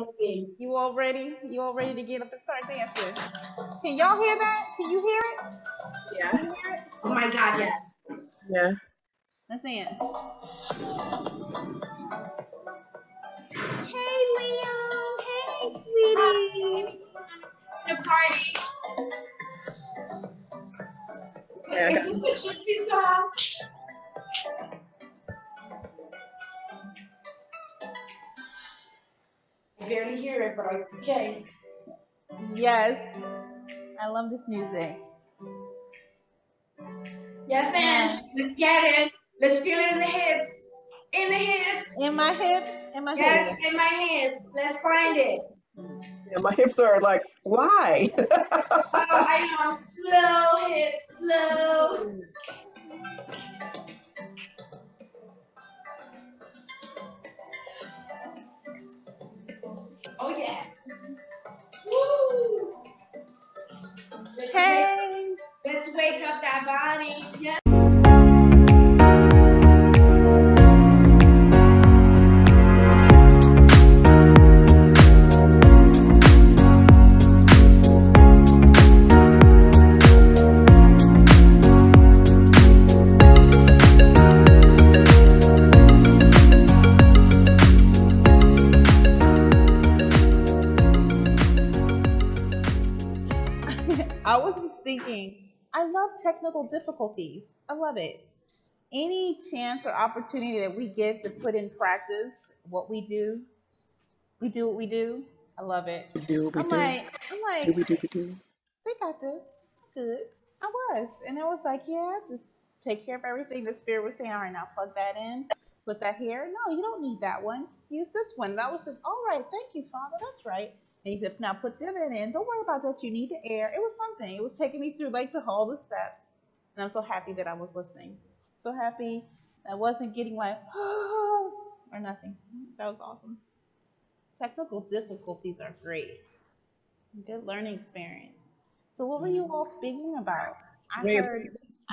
Let's see. You all ready? You all ready to get up and start dancing? Can y'all hear that? Can you hear it? Yeah. Can you hear it? Oh my God, yes. Yeah. Let's dance. Hey, Liam. Hey, sweetie. The party. Yeah. Is this the Gypsy song? Barely hear it, but I okay. Yes. I love this music. Yes, Ange. Let's get it. Let's feel it in the hips. In the hips. In my hips, in my Yes, hips. in my hips. Let's find it. Yeah, my hips are like, why? Oh, I know. Slow hips, slow. Hey. let's wake up that body. Yeah. Technical difficulties. I love it. Any chance or opportunity that we get to put in practice what we do, we do what we do. I love it. We do what we I'm do. like, I'm Do like, we do we do? they got this. Good. I was. And I was like, yeah, just take care of everything. The spirit was saying, all right, now plug that in. Put that here. No, you don't need that one. Use this one. That was just, all right, thank you, Father. That's right. And he said, now put that in. Don't worry about that. You need the air. It was something. It was taking me through like the all the steps. And I'm so happy that I was listening. So happy. I wasn't getting like, or nothing. That was awesome. Technical difficulties are great. Good learning experience. So what were you all speaking about? I Wait, heard,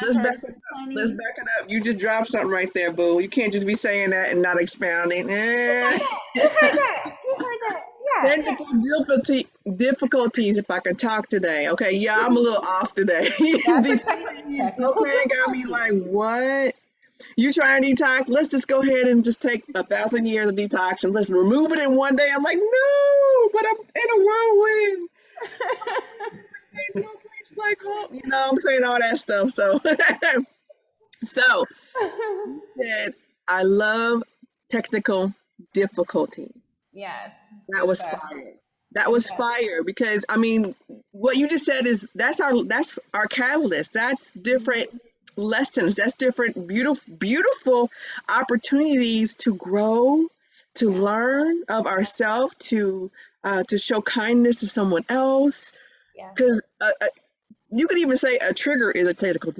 Let's heard back it up. Tony- Let's back it up. You just dropped something right there, boo. You can't just be saying that and not expounding. Eh. You heard that? You heard that? Yeah. Technical difficulty, difficulties if I can talk today. Okay, yeah, I'm a little off today. That's These a okay got me like, what? You trying to detox? Let's just go ahead and just take a thousand years of detox and let's remove it in one day. I'm like, no, but I'm in a whirlwind. Ain't no place like home. You know, I'm saying all that stuff. So, so said, I love technical difficulties. yes. That was fire. That was Okay. fire because I mean, what you just said is that's our that's our catalyst. That's different lessons. That's different beautiful beautiful opportunities to grow, to learn of ourselves, to uh, to show kindness to someone else. Because uh, uh, you could even say a trigger is a technical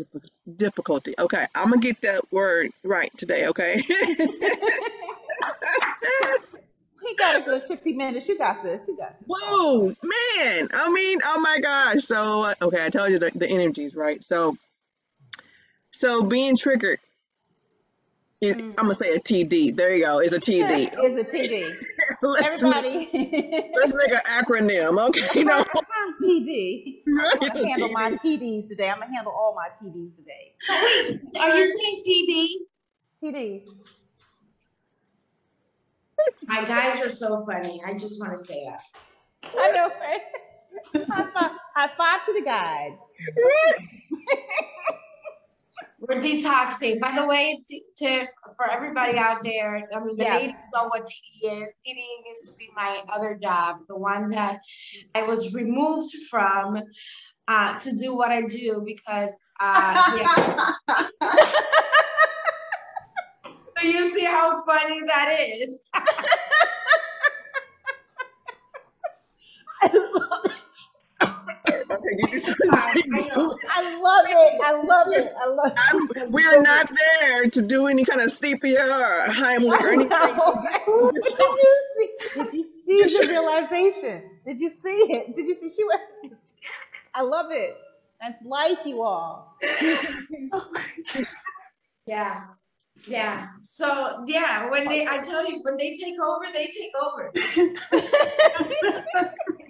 difficulty. Okay, I'm gonna get that word right today. Okay. He got a good 50 minutes. You got this. You got this. Whoa, man. I mean, oh my gosh. So, uh, okay, I told you the, the energies, right? So, so being triggered, it, Mm. I'm gonna say a TD. There you go. It's a TD. It's a TD. let's make, Everybody. let's make an acronym. Okay, no. I'm TD. I'm gonna handle my TD. TDs today. I'm gonna handle all my TDs today. Wait, are you saying TD? TD. My guys are so funny. I just want to say that. I know, right? High five, high five to the guys. We're detoxing. By the way, t- to for everybody out there, I mean, the Yeah. ladies know what TD is. TD used to be my other job, the one that I was removed from uh, to do what I do because, uh, yeah. So you see how funny that is. I love it. Okay, you just, I love it. I love it. I love it. I'm, we're not there to do any kind of CPR or Heimlich or anything. Did you see? Did you see the realization? Did you see it? Did you see? She went. I love it. That's life, you all. Yeah. Yeah. So yeah, when they I tell you when they take over, they take over.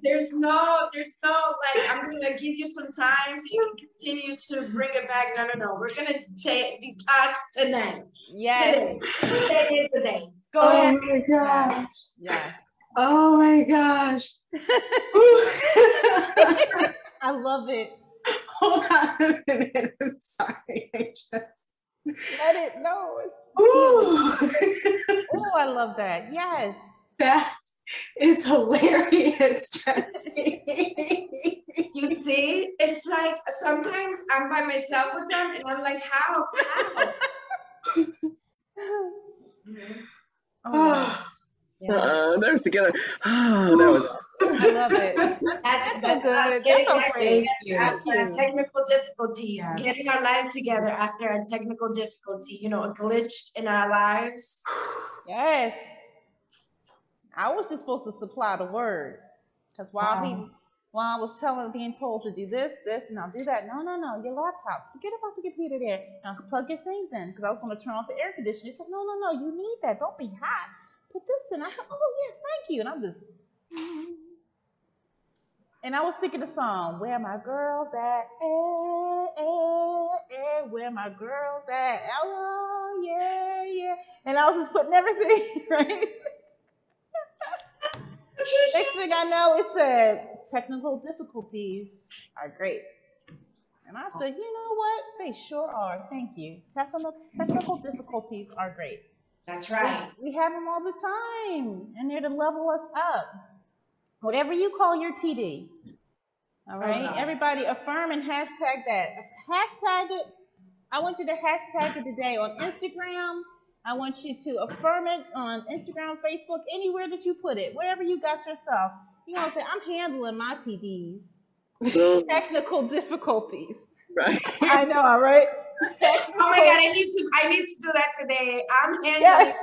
there's no, there's no like I'm gonna give you some time so you can continue to bring it back. No, no, no. We're gonna take detox tonight. Yes. Today. Today is the day. Go Oh ahead. my gosh. Yes. Oh my gosh. I love it. Hold on a minute. I'm sorry. I just. Let it know. Ooh. Oh, I love that. Yes. that is hilarious, Jesse. You see, it's like sometimes I'm by myself with them and I'm like, how? How? Mm-hmm. Oh, wow. Yeah. Uh, they're together. Oh, that was I love it. That's, That's that's a- us that's getting our- Thank you. after a technical difficulty, Yes. getting our life together after a technical difficulty, you know, a glitch in our lives. Yes. I was just supposed to supply the word. Because while he Wow. while I was telling being told to do this, this, and I'll do that. No, no, no, your laptop. Forget about the computer there. Now plug your things in. Because I was going to turn off the air conditioner. He said, No, no, no, you need that. Don't be hot. Put this in. I said, Oh yes, thank you. And I'm just and I was thinking the song, Where My Girls At? Eh, eh, eh, where my girls at? Oh, yeah, yeah. And I was just putting everything, right? Next thing I know, it said, Technical difficulties are great. And I said, You know what? They sure are. Thank you. Technical, technical difficulties are great. That's right. We have them all the time, and they're to level us up. Whatever you call your TD. All oh, right, no. everybody, affirm and hashtag that. Hashtag it. I want you to hashtag it today on Instagram. I want you to affirm it on Instagram, Facebook, anywhere that you put it, wherever you got yourself. You know, say I'm handling my TDs. so Technical difficulties. right. I know, all right. Oh my god, I need to I need to do that today. I'm handling Yes.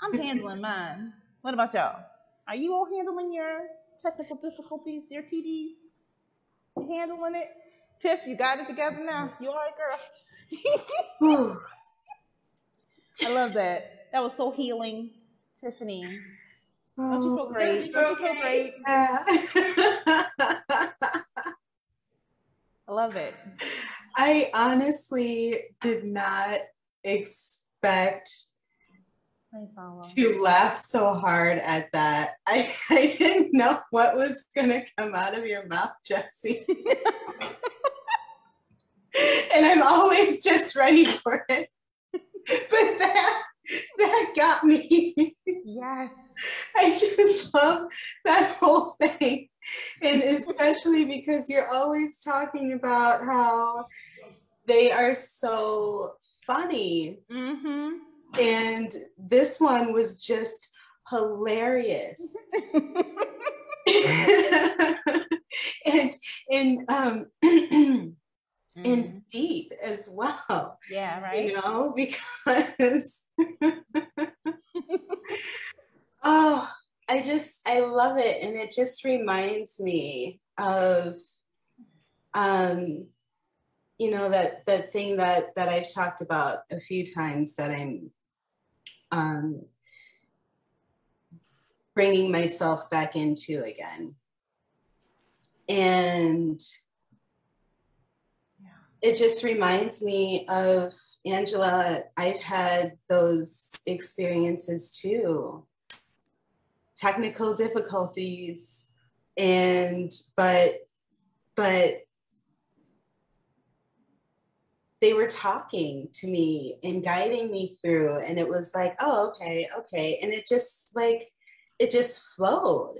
I'm handling mine. What about y'all? Are you all handling your technical difficulties, your TDs? You handling it? Tiff, you got it together now. You all right, girl? I love that. That was so healing, Tiffany. Don't you feel Oh, great? Don't you feel great? yeah. I love it. I honestly did not expect to laugh so hard at that. I, I didn't know what was going to come out of your mouth, Jesse. and I'm always just ready for it. But that, that got me. Yes. I just love that whole thing. And especially because you're always talking about how they are so funny. Mm-hmm. And this one was just hilarious. and and um and deep as well. yeah, right? You know, because oh, I just I love it, and it just reminds me of um, you know that that thing that that I've talked about a few times that I'm um, bringing myself back into again, and it just reminds me of Angela. I've had those experiences too. Technical difficulties and but but they were talking to me and guiding me through and it was like oh okay okay. And it just like it just flowed.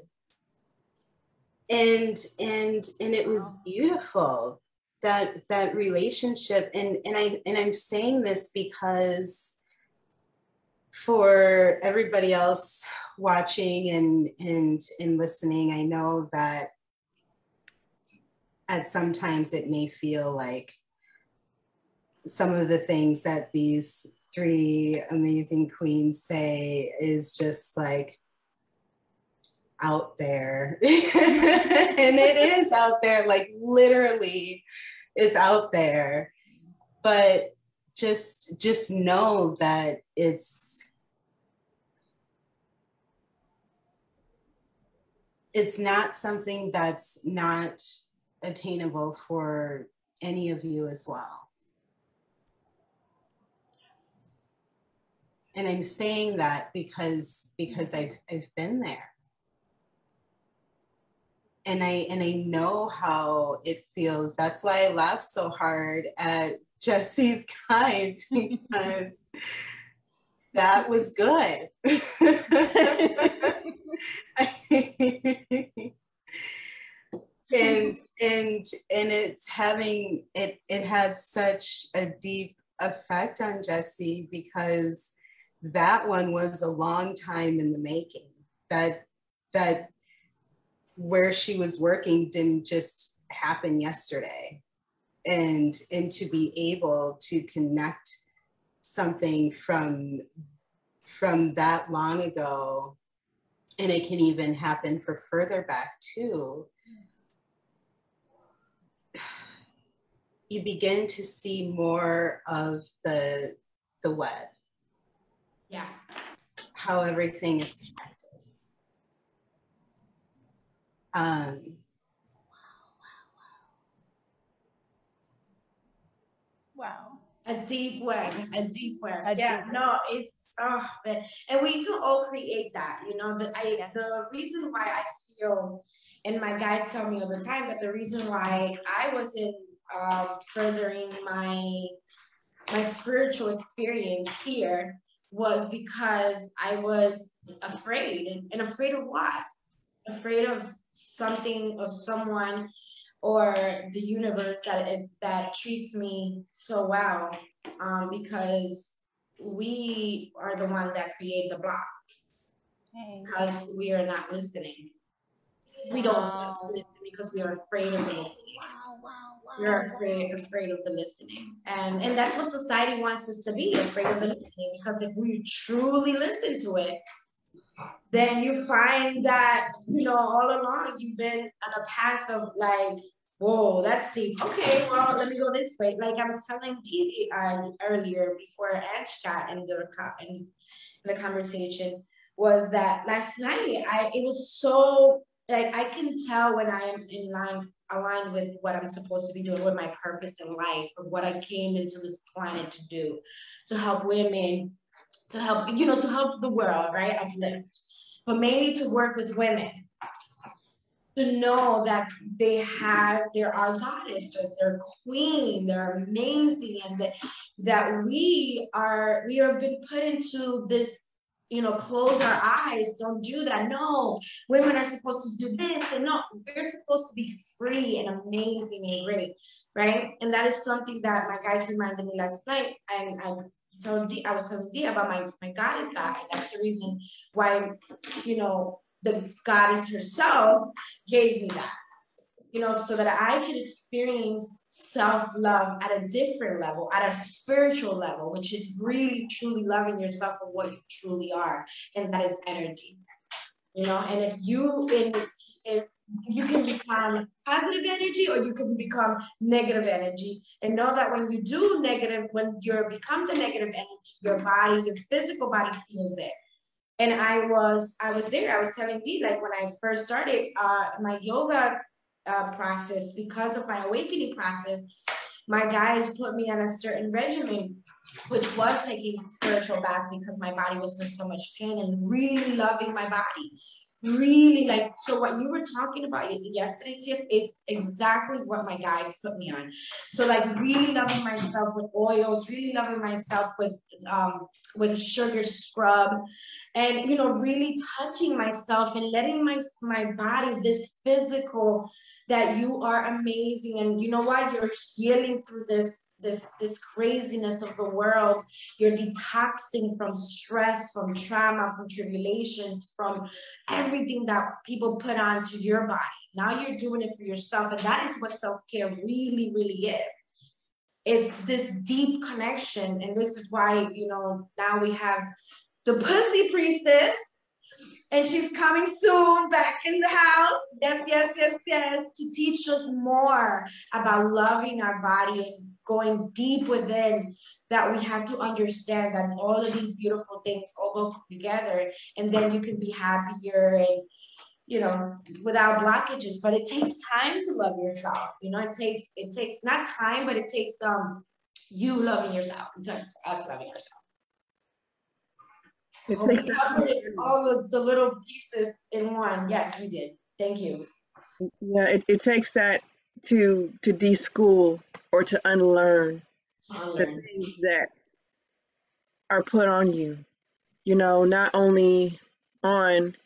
And and and it was beautiful that that relationship. And and i and i'm saying this because for everybody else watching and and and listening i know that at sometimes it may feel like some of the things that these three amazing queens say is just like out there. And it is out there like literally it's out there. But just just know that it's it's not something that's not attainable for any of you as well. And I'm saying that because because I've I've been there. And I and I know how it feels. That's why I laugh so hard at Jesse's guides because that was good. and and and it's having it it had such a deep effect on Jesse because that one was a long time in the making. That that where she was working didn't just happen yesterday. And and to be able to connect something from from that long ago and it can even happen for further back too you begin to see more of the the web yeah how everything is connected um Wow. Wow. Wow. A deep way, a deep way. A yeah, deep- no, it's oh, man. and we can all create that. You know, the I Yeah. the reason why I feel, and my guides tell me all the time, but the reason why I wasn't um, furthering my my spiritual experience here was because I was afraid, and, and afraid of what? Afraid of something, of someone, or the universe that it, that treats me so well um, because we are the one that create the blocks Hey. because we are not listening. We don't Wow. listen because we are afraid of the listening. Wow, wow, wow. We're afraid afraid of the listening. And and that's what society wants us to be, afraid of the listening. Because if we truly listen to it, then you find that, you know, all along you've been on a path of like, whoa, that's deep. Okay, well, let me go this way. Like I was telling Dee uh, earlier before Ange got in the, in the conversation, was that last night I it was so like I can tell when I am in line aligned with what I'm supposed to be doing with my purpose in life or what I came into this planet to do, to help women, to help, you know, to help the world, right? Uplift. But mainly to work with women. To know that they have, there are our goddesses, they're queen, they're amazing, and that, that we are, we have been put into this, you know, close our eyes, don't do that. No, women are supposed to do this and no, we're supposed to be free and amazing and great, right? And that is something that my guys reminded me last night. And I told Dee, I was telling Dee about my, my goddess guy. That's the reason why, you know, the goddess herself gave me that. You know, so that I could experience self-love at a different level, at a spiritual level, which is really truly loving yourself for what you truly are. And that is energy you know and if you if, if you can become positive energy or you can become negative energy and know that when you do negative when you become the negative energy your body your physical body feels it and i was i was there i was telling dee like when i first started uh my yoga uh, process because of my awakening process my guides put me on a certain regimen which was taking spiritual bath because my body was in so much pain and really loving my body. Really like so what you were talking about yesterday, Tiff, is exactly what my guides put me on. So like really loving myself with oils, really loving myself with um with sugar scrub and you know really touching myself and letting my my body this physical that you are amazing and you know what you're healing through this this this craziness of the world. You're detoxing from stress from trauma from tribulations from everything that people put onto your body. Now you're doing it for yourself and that is what self-care really really is. It's this deep connection and this is why you know now we have the pussy priestess and she's coming soon back in the house. Yes yes yes yes to teach us more about loving our body and going deep within that we have to understand that all of these beautiful things all go together and then you can be happier and you know, without blockages. But it takes time to love yourself. You know, it takes it takes not time, but it takes um you loving yourself. It takes us loving ourselves. It Oh, we covered all of the little pieces in one. Yes, we did. Thank you. yeah, it, it takes that to to de-school or to unlearn the things that are put on you. You know, not only on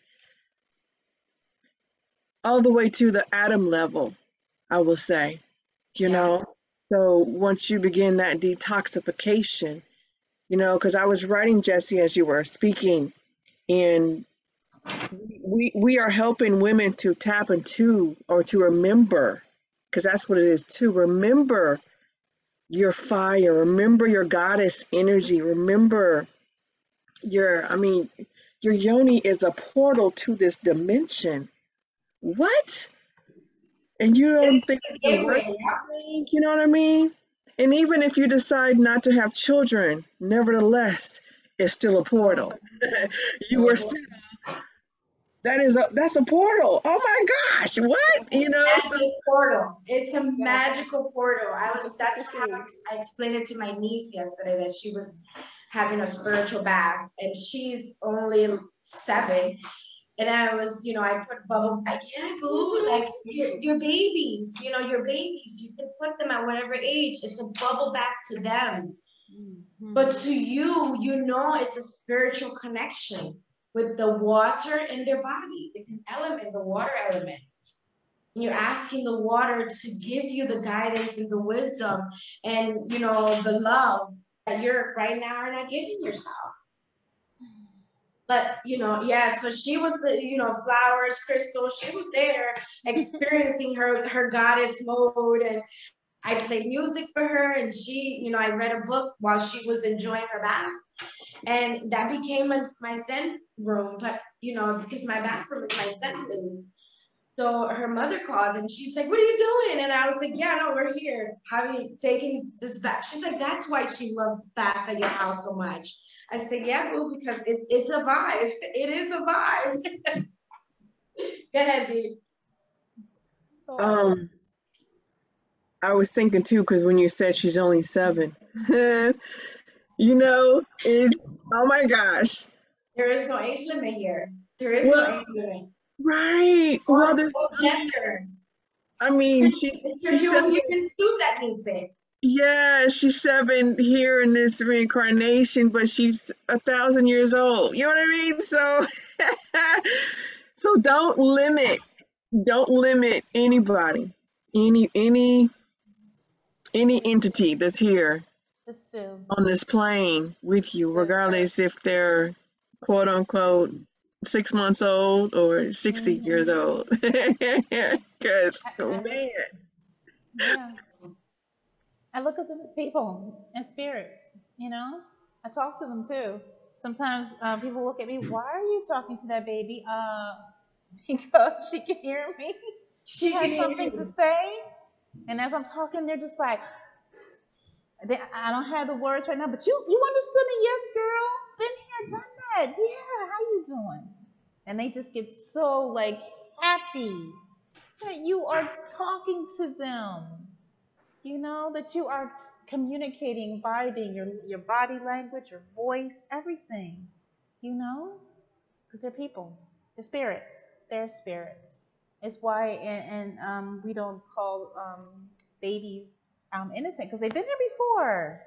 all the way to the atom level, I will say, you Yeah. know. So once you begin that detoxification, you know, because I was writing Jesse as you were speaking, and we we are helping women to tap into or to remember, because that's what it is too. Remember your fire, remember your goddess energy, remember your, I mean, your yoni is a portal to this dimension. What? And you don't think it's a work Gateway, yeah. thing, you know what I mean? And even if you decide not to have children, nevertheless, it's still a portal. you are still that is a that's a portal. Oh my gosh, what? You know, so Magic portal. It's a magical portal. I was that's how I I explained it to my niece yesterday that she was having a spiritual bath and she's only seven. And I was, you know, I put bubble like, yeah, boo, like your, your babies, you know, your babies, you can put them at whatever age. It's a bubble back to them. Mhm. But to you, you know, it's a spiritual connection with the water in their body. It's an element, the water element. And You're asking the water to give you the guidance and the wisdom and, you know, the love that you're right now are not giving yourself. But, you know, yeah, so she was the, you know, flowers, crystal, she was there experiencing her, her goddess mode and I played music for her and she, you know, I read a book while she was enjoying her bath. And that became my, my zen room, but you know, because my bathroom is my zen place. So her mother called and she's like, What are you doing? And I was like, Yeah, no, we're here having taken this bath. She's like, That's why she loves bath at your house so much. I said, Yeah, boo, because it's it's a vibe. It is a vibe. Go ahead, Dee. Um I was thinking too, because when you said she's only seven, you know, it, oh my gosh. There is no age limit here. There is Well, no age limit. Right. Or, Well, there's, or gender. I mean, she's, It's your she's human, seven. human suit that needs it. Yeah, she's seven here in this reincarnation, but she's a thousand years old. You know what I mean? So, so don't limit, don't limit anybody, any, any, any entity that's here on this plane with you, regardless if they're quote unquote six months old or 60 years Mhm. old. Because, I, I, man, yeah. I look at them as people and spirits, you know? I talk to them too. Sometimes um, people look at me, why are you talking to that baby? Uh, because she can hear me. She She has something to say. And as I'm talking, they're just like, they, I don't have the words right now, but you, you understood me. Yes, girl. Been here, done that. Yeah, how you doing? And they just get so like happy that you are talking to them. You know, that you are communicating, vibing, your your body language, your voice, everything. You know? Because they're people. They're spirits. They're spirits. It's why and, and um, we don't call um, babies um, innocent because they've been here before.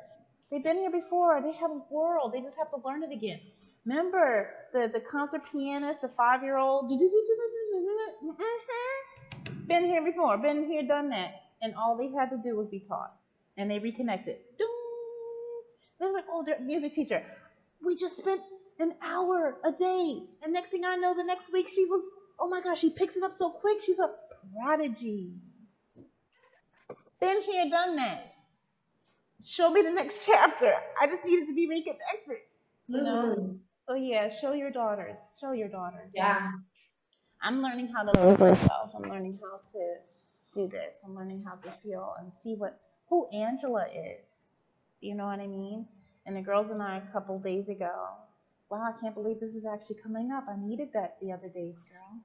They've been here before. They have a world. They just have to learn it again. Remember the, the concert pianist, the five year old? Been here before, been here, done that. And all they had to do was be taught. And they reconnected. They're like, oh, music teacher. We just spent an hour a day. And next thing I know, the next week she was, oh my gosh, she picks it up so quick. She's a prodigy. Been here, done that. Show me the next chapter. I just needed to be reconnected. You know? Mhm. So yeah, show your daughters. Show your daughters. Yeah. I'm learning how to love myself. I'm learning how to do this. I'm learning how to feel and see what who Angela is. You know what I mean? And the girls and I a couple days ago. Wow, I can't believe this is actually coming up. I needed that the other days, girl.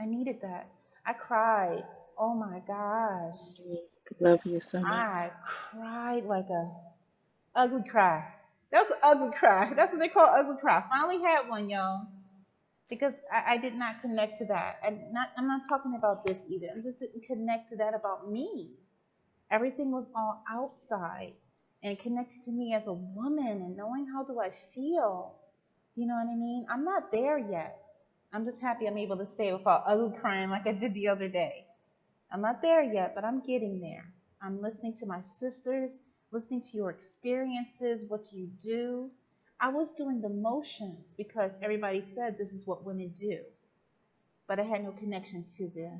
I needed that. I cried. Oh my gosh. Love you so much. I cried like a ugly cry. That was an ugly cry. That's what they call ugly cry. Finally had one, y'all. Because I, I did not connect to that. And not I'm not talking about this either. I just didn't connect to that about me. Everything was all outside and connected to me as a woman and knowing how do I feel. You know what I mean? I'm not there yet. I'm just happy I'm able to say it without ugly crying like I did the other day. I'm not there yet, but I'm getting there. I'm listening to my sisters, listening to your experiences, what you do. I was doing the motions because everybody said this is what women do. But I had no connection to the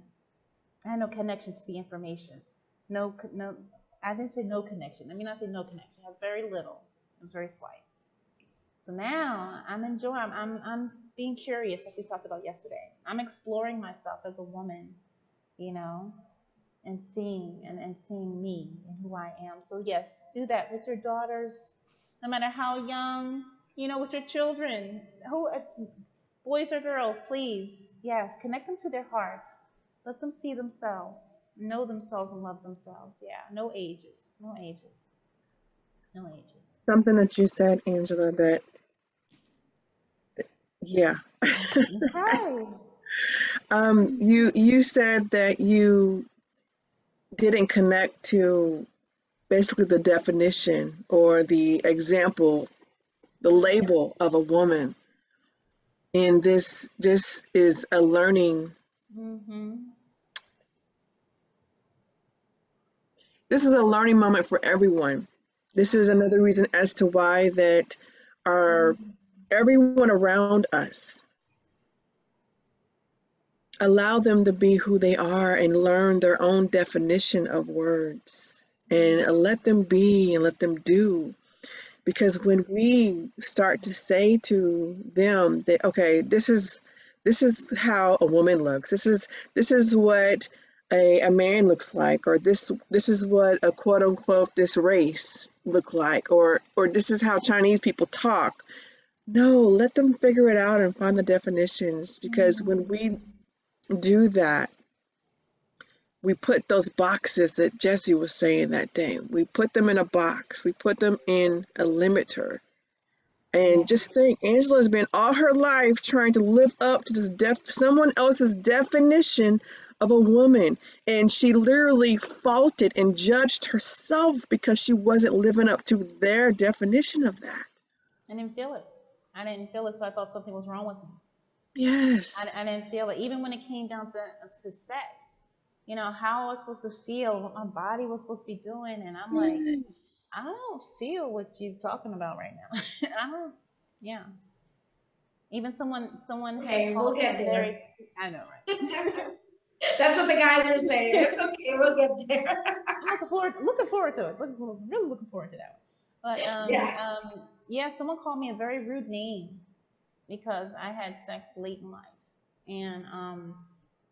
I had no connection to the information. No no I didn't say no connection. I mean I say no connection. I have very little. It was very slight. So now I'm enjoying I'm I'm, I'm being curious like we talked about yesterday. I'm exploring myself as a woman, you know, and seeing and, and seeing me and who I am. So yes, do that with your daughters, no matter how young, you know, with your children, who uh, boys or girls, please, yes, connect them to their hearts. Let them see themselves, know themselves and love themselves. Yeah, no ages, no ages, no ages. Something that you said, Angela, that yeah. Hi. um, you you said that you didn't connect to basically the definition or the example, the label of a woman. And this this is a learning. Mm-hmm. This is a learning moment for everyone. This is another reason as to why that our everyone around us allow them to be who they are and learn their own definition of words and let them be and let them do. Because when we start to say to them that okay this is this is how a woman looks. This is this is what a, a man looks like or this this is what a quote unquote this race look like or or this is how chinese people talk. No let them figure it out and find the definitions. Because mm-hmm. when we do that, we put those boxes that Jesse was saying that day. We put them in a box. We put them in a limiter. And just think, Angela's been all her life trying to live up to this def- someone else's definition of a woman. And she literally faulted and judged herself because she wasn't living up to their definition of that. I didn't feel it. I didn't feel it, so I thought something was wrong with me. Yes. I, I didn't feel it. Even when it came down to, to sex, you know, how I was supposed to feel, what my body was supposed to be doing. And I'm like, Yes. I don't feel what you're talking about right now. I don't, yeah. Even someone, someone Okay, had we'll get there. very, I know, right? That's what the guys are saying. It's okay, we'll get there. I'm looking forward, looking forward to it. Looking forward, really looking forward to that one. But um, Yeah. um, yeah, someone called me a very rude name because I had sex late in life, and um,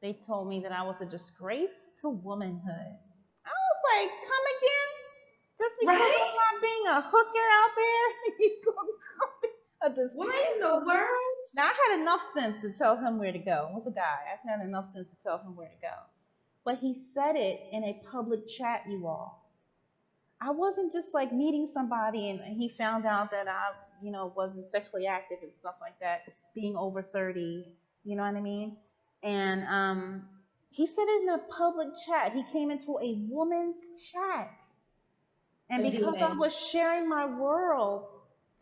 they told me that I was a disgrace to womanhood. I was like, come again? Just because Right? I'm not being a hooker out there, you gonna call me a disgrace? What in the world? Now I had enough sense to tell him where to go. It was a guy. I had enough sense to tell him where to go. But he said it in a public chat, you all. I wasn't just like meeting somebody and he found out that I, you know, wasn't sexually active and stuff like that, being over 30, you know what I mean? And um, he said it in a public chat. He came into a woman's chat. And because I was sharing my world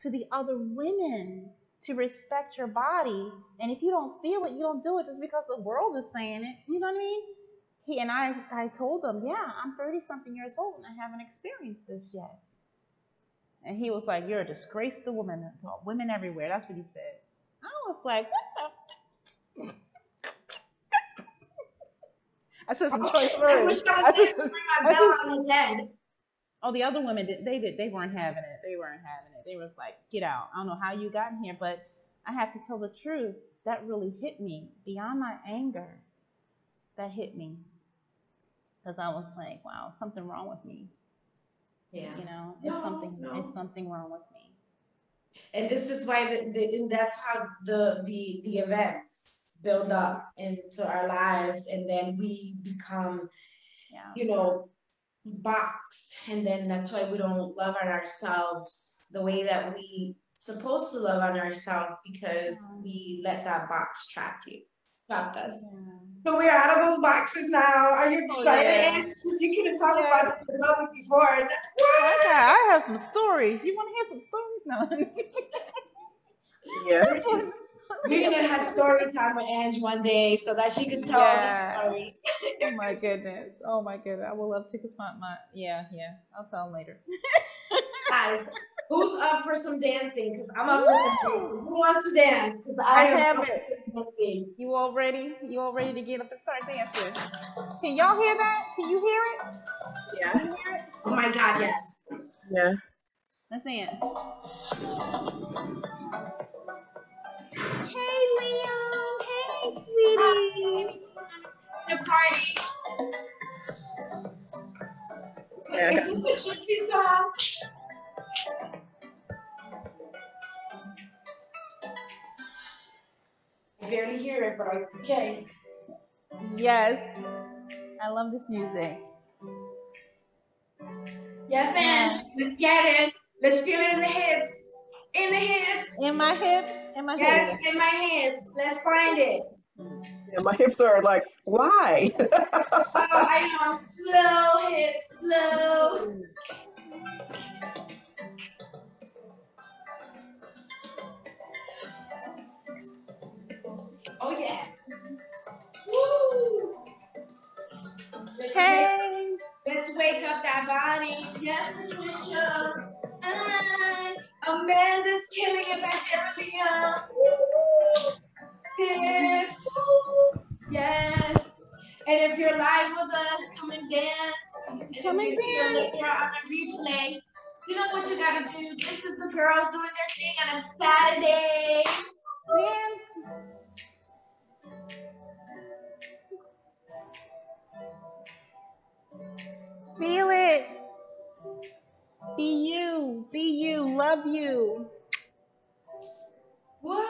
to the other women to respect your body, and if you don't feel it, you don't do it just because the world is saying it. You know what I mean? He and I, I told him, yeah, I'm 30 something years old and I haven't experienced this yet. And he was like, You're a disgrace to women, to women everywhere. That's what he said. I was like, What the? I said some choice I wish words. I I was there to bring my bell on his head. Oh, the other women did. They did. They weren't having it. They weren't having it. They was like, "Get out." I don't know how you got in here, but I have to tell the truth. That really hit me beyond my anger. That hit me because I was like, "Wow, something wrong with me." Yeah. You know, it's something. no. It's something wrong with me. And this is why the, the and that's how the the the events build mm-hmm. up into our lives and then we become Yeah. you know boxed and then that's why we don't love on ourselves the way that we supposed to love on ourselves because Yeah. we let that box trap you trapped us Yeah. So we're out of those boxes now are you Oh, excited yeah. Ange? 'Cause you couldn't talk Yeah. about this in love before and- I, I have some stories. You want to hear some stories? No. Yeah. we're gonna have story time with Ange one day so that she can tell Yeah. the story oh my goodness. Oh my goodness. I will love to cause my, my yeah, yeah. I'll tell them later. guys who's up for some dancing because i'm up for some dancing who wants to dance because i, I am have up it. for dancing You all ready? You all ready to get up and start dancing? Can y'all hear that? Can you hear it? Yeah. Can you hear it? oh my god yes Yeah. Let's dance. Hey, Leon. Hey, sweetie. the party Yeah. is this the gypsy song barely hear it, but I okay. Yes. I love this music. Yes, and let's get it. Let's feel it in the hips. In the hips. In my hips. In my Yes, hips. in my hips. Let's find it. Yeah, my hips are like, why? Oh, I know. Slow hips, slow. Let's wake, let's wake up that body. Yes, Patricia. And Amanda's killing it back there. Uh, Tip. Woo. Yes. And if you're live with us, come and dance. And Come and dance. later on a replay, you know what you gotta do. This is the girls doing their thing on a Saturday. Dance. Feel it. Be you. Be you. Love you. What?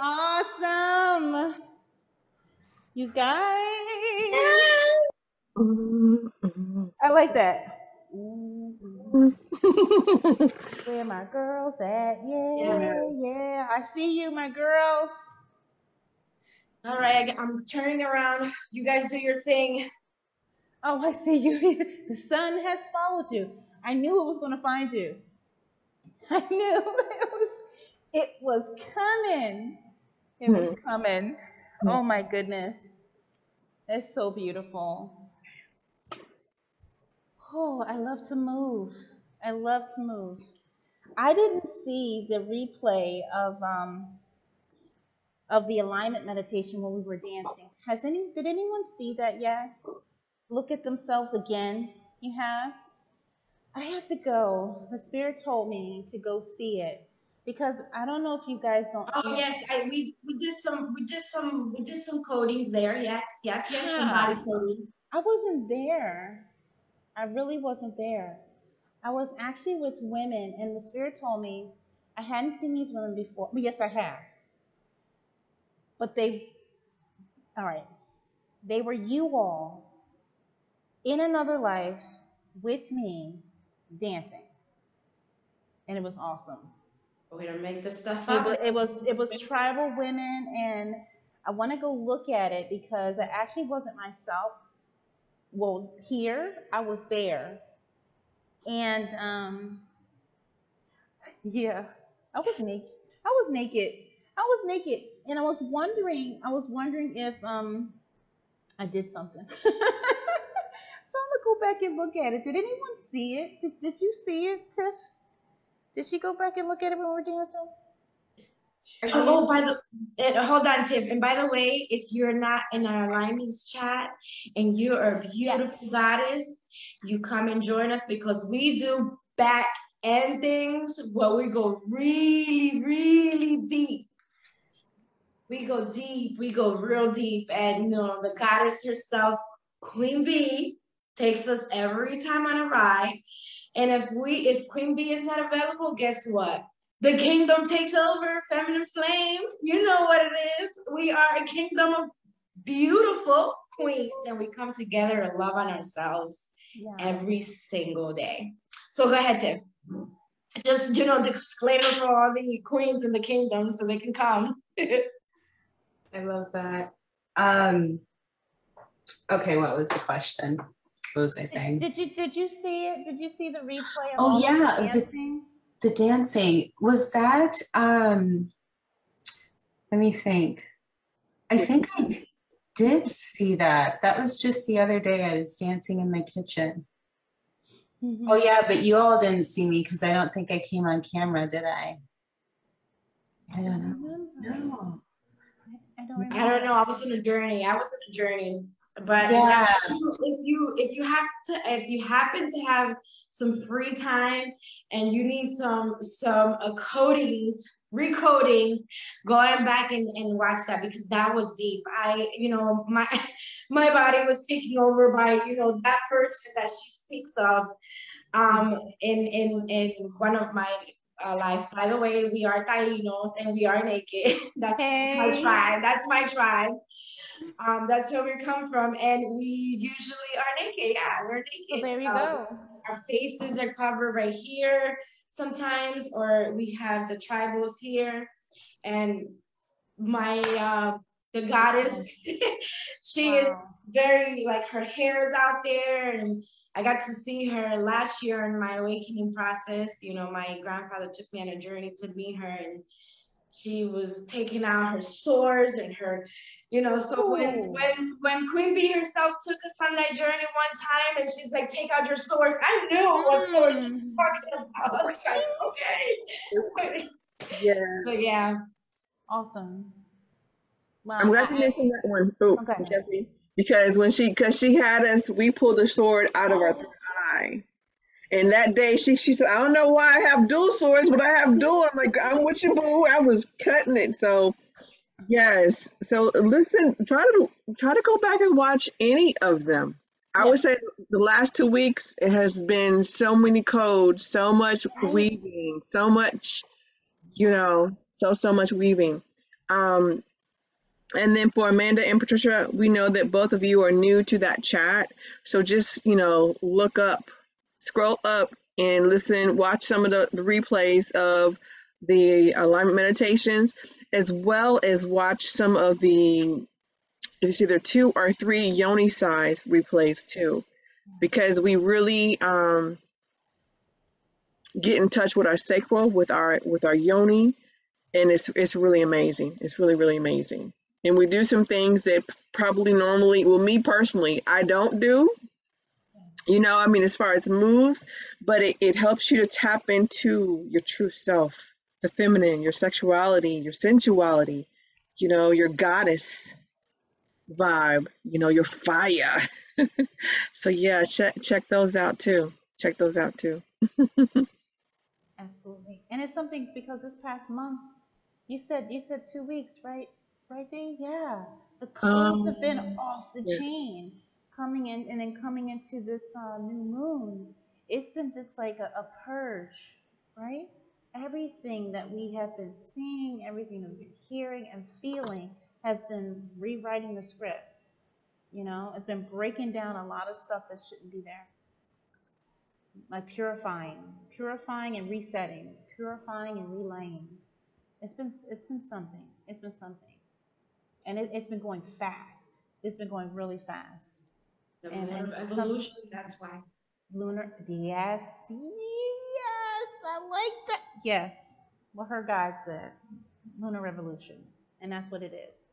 Awesome. You guys. I like that. Mm-hmm. Where my girls at? Yeah, yeah. I see you, my girls. All right, I'm turning around. You guys do your thing. Oh, I see you. the sun has followed you. I knew it was going to find you. I knew it was. It was coming. It was coming. Oh my goodness, it's so beautiful. Oh, I love to move. I love to move. I didn't see the replay of um of the alignment meditation when we were dancing. Has any did anyone see that yet? Look at themselves again. You have? I have to go. The spirit told me to go see it because I don't know if you guys don't. Oh yes, I we we did some we did some we did some codings there. Yes, yes, yes, some body codings. I wasn't there. I really wasn't there. I was actually with women, and the spirit told me I hadn't seen these women before. But yes, I have. But they, all right, they were you all in another life with me dancing, and it was awesome. We're gonna make this stuff It up. was, it was it was tribal women, and I want to go look at it because I actually wasn't myself. Well, here I was there, and um, yeah, I was naked. I was naked. I was naked, and I was wondering. I was wondering if um, I did something. so I'm gonna go back and look at it. Did anyone see it? Did, did you see it, Tish? Did she go back and look at it when we were dancing? Oh, by the hold on, Tiff. And by the way, if you're not in our alignments chat and you're a beautiful goddess, you come and join us because we do back end things where we go really, really deep. We go deep, we go real deep, and you know the goddess herself, Queen Bee, takes us every time on a ride. And if we if Queen Bee is not available, guess what? the kingdom takes over, feminine flame. You know what it is. We are a kingdom of beautiful queens, and we come together to love on ourselves Yeah. every single day. So go ahead, Tim. Just you know, disclaimer for all the queens in the kingdom, so they can come. I love that. Um, okay, what was the question? What was I saying? Did you did you see it? Did you see the replay of Oh, all of the yeah, the- dancing? The dancing was that. Um, let me think. I think I did see that. That was just the other day. I was dancing in my kitchen. Mhm. Oh yeah, but you all didn't see me because I don't think I came on camera, did I? I don't know. No. I don't. I don't know. I was on a journey. I was on a journey. But Yeah. if you if you have to if you happen to have some free time and you need some some uh, codings recodings going back and, and watch that because that was deep. I you know my my body was taken over by you know that person that she speaks of um in in in one of my uh, life. By the way we are Tainos and we are naked. That's my tribe. That's my tribe um, that's where we come from, and we usually are naked. Yeah, we're naked. So there you Um, go. Our faces are covered right here sometimes, or we have the tribals here, and my uh, the goddess, she is very like her hair is out there, and I got to see her last year in my awakening process. You know, my grandfather took me on a journey to meet her, and she was taking out her sores and her, you know. So when Ooh. when when Queen Bee herself took us on that journey one time, and she's like, "Take out your sores," I knew what sores she was Mm. talking about. I was like, okay. Yeah. So yeah, Awesome. Wow. I'm glad you mentioned that one. Oh, Okay. Jesse. Because when she, because she had us, we pulled the sword out of our third eye. And that day, she she said, "I don't know why I have dual swords, but I have dual." I'm like, "I'm with you, boo." I was cutting it. So, yes. So listen, try to try to go back and watch any of them. I would say the last two weeks it has been so many codes, so much weaving, so much, you know, so so much weaving. Um, and then for Amanda and Patricia, we know that both of you are new to that chat. So just, you know, look up, scroll up and listen, watch some of the, the replays of the alignment meditations, as well as watch some of the, it's either two or three yoni size replays too, because we really um, get in touch with our sacral, with our, with our yoni, and it's, it's really amazing. It's really, really amazing and we do some things that probably normally well me personally i don't do you know i mean as far as moves but it, it helps you to tap into your true self the feminine your sexuality your sensuality you know your goddess vibe you know your fire so yeah check check those out too check those out too Absolutely. And it's something because this past month, you said you said two weeks, right? Right, Dave? Yeah. The codes have been Um, off the yes. chain coming in and then coming into this uh, new moon. It's been just like a, a purge, right? Everything that we have been seeing, everything we've been hearing and feeling has been rewriting the script. You know, it's been breaking down a lot of stuff that shouldn't be there like purifying, purifying and resetting, purifying and relaying. It's been it's been something. It's been something, and it, it's been going fast. It's been going really fast. The And- lunar some- evolution. That's why. Lunar, yes, yes, I like that. Yes, what her guide said, lunar revolution, and that's what it is.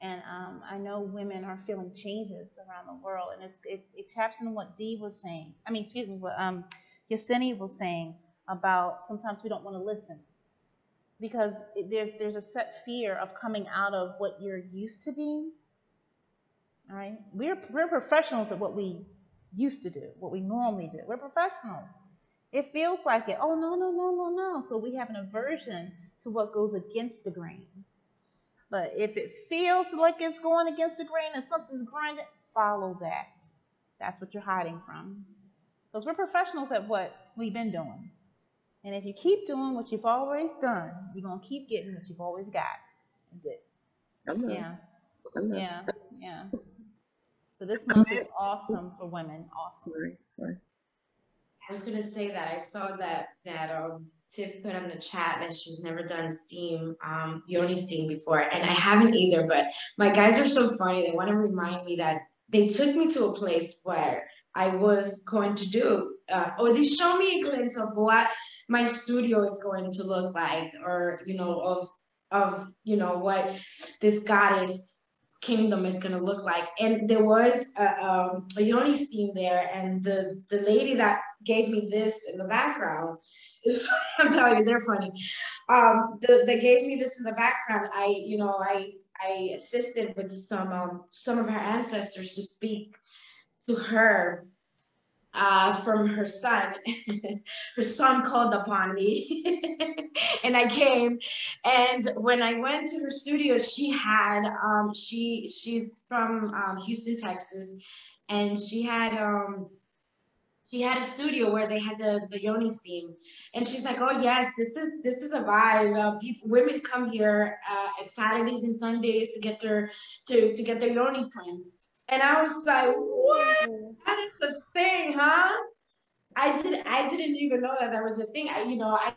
And um, I know women are feeling changes around the world, and it's, it, it taps into what Dee was saying. I mean, excuse me, what um, Yesenia was saying about sometimes we don't want to listen because it, there's there's a set fear of coming out of what you're used to being. All right, we're we're professionals at what we used to do, what we normally do. We're professionals. It feels like it. Oh no no no no no. So we have an aversion to what goes against the grain. But if it feels like it's going against the grain and something's grinding, follow that. That's what you're hiding from. Because we're professionals at what we've been doing. And if you keep doing what you've always done, you're gonna keep getting what you've always got. Is it. Yeah, yeah, yeah. So this month is awesome for women. Awesome. Right, right. I was gonna say that I saw that that um Tiff put on the chat that she's never done steam, um, yoni steam before, and I haven't either. But my guys are so funny; they want to remind me that they took me to a place where I was going to do, uh, or they show me a glimpse of what my studio is going to look like, or you know, of of you know what this goddess kingdom is going to look like. And there was a, um, a yoni steam there, and the the lady that gave me this in the background is. I'm telling you, they're funny. Um, the, they gave me this in the background. I, you know, I I assisted with some um, some of her ancestors to speak to her uh, from her son. her son called upon me, and I came. And when I went to her studio, she had um, she she's from um, Houston, Texas, and she had um, she had a studio where they had the, the yoni steam and she's like oh yes this is this is a vibe. Uh, people women come here uh, saturdays and sundays to get their to to get their yoni cleansed and i was like what? That is the thing huh? I did i didn't even know that that was a thing. I you know i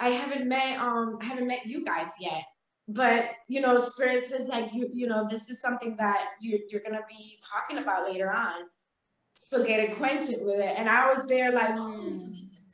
i, haven't met um I haven't met you guys yet. But you know spirit says like you you know this is something that you, you're gonna be talking about later on. So get acquainted with it. And I was there like, oh,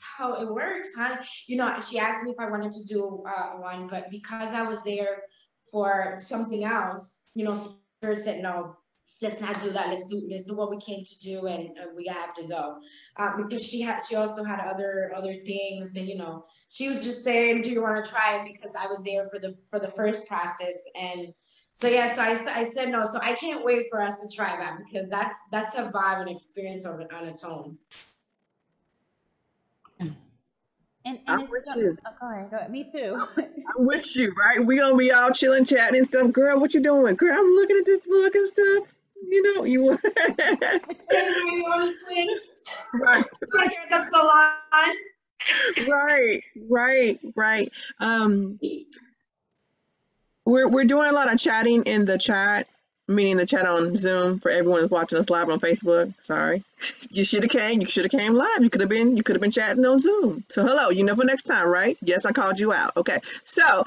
how it works, huh? You know, she asked me if I wanted to do uh, one, but because I was there for something else, you know, Spirit said, no, let's not do that. Let's do let's do what we came to do, and, and we have to go. Um, because she had she also had other other things, and you know, she was just saying, do you want to try it? Because I was there for the for the first process, and so yeah, so I, I said no. So I can't wait for us to try that because that's that's a vibe and experience on, on its own. And, and I'm with so- you. oh, go ahead, go ahead. Me too. I'm with you, right? We gonna be all chilling, chatting and stuff. Girl, what you doing? Girl, I'm looking at this book and stuff. You know, you right, right, right, right. Um, we're we're doing a lot of chatting in the chat, meaning the chat on Zoom for everyone who's watching us live on Facebook. Sorry, you should have came. You should have came live. You could have been. You could have been chatting on Zoom. So hello. You know for next time, right? Yes, I called you out. Okay. So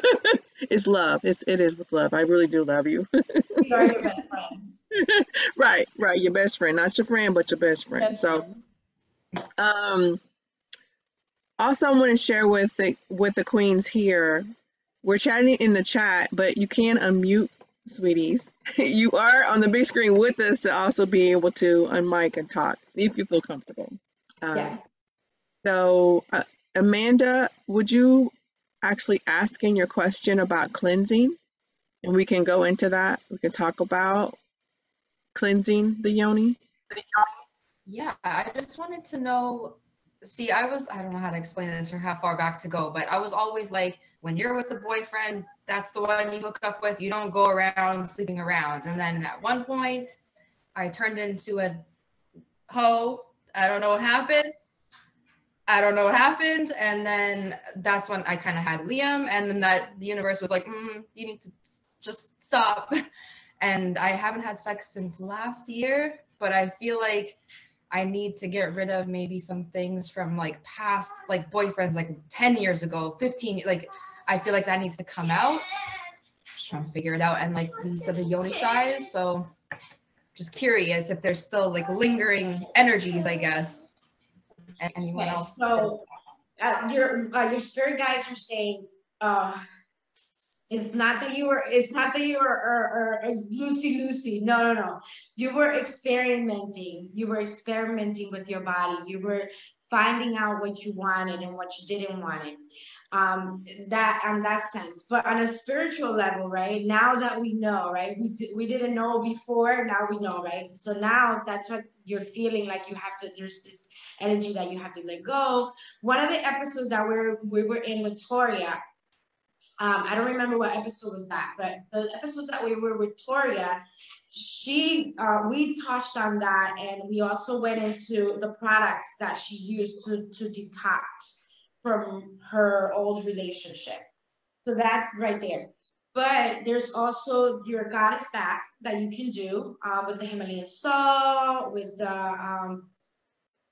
it's love. It's it is with love. I really do love you. We are your best friends. right, right. Your best friend, not your friend, but your best friend. So. Um, also, I want to share with the with the queens here. We're chatting in the chat, but you can unmute, sweeties. You are on the big screen with us to also be able to unmic and talk if you feel comfortable. Um, Yes. So, uh, Amanda, would you actually ask in your question about cleansing? And we can go into that. We can talk about cleansing the yoni. Yeah, I just wanted to know. See, I was, I don't know how to explain this or how far back to go, but I was always like, when you're with a boyfriend, that's the one you hook up with. You don't go around sleeping around. And then at one point, I turned into a hoe. I don't know what happened. I don't know what happened. And then that's when I kind of had Liam. And then that the universe was like, mm, you need to just stop. And I haven't had sex since last year, but I feel like I need to get rid of maybe some things from like past like boyfriends like 10 years ago, 15 like I feel like that needs to come out. Just trying to figure it out and like you said the yoni size, so just curious if there's still like lingering energies, I guess. And anyone Okay, else? so uh, your uh, your spirit guides are saying uh it's not that you were it's not that you were or, or, Lucy Lucy no no no you were experimenting you were experimenting with your body you were finding out what you wanted and what you didn't want it um that on that sense. But on a spiritual level right now that we know right we, di- we didn't know before now we know right? So now that's what you're feeling like you have to there's this energy that you have to let go. One of the episodes that we were we were in with Toria um, I don't remember what episode was that, but the episodes that we were with Toria, she uh, we touched on that, and we also went into the products that she used to to detox from her old relationship. So that's right there. But there's also your goddess back that you can do uh, with the Himalayan salt, with the um,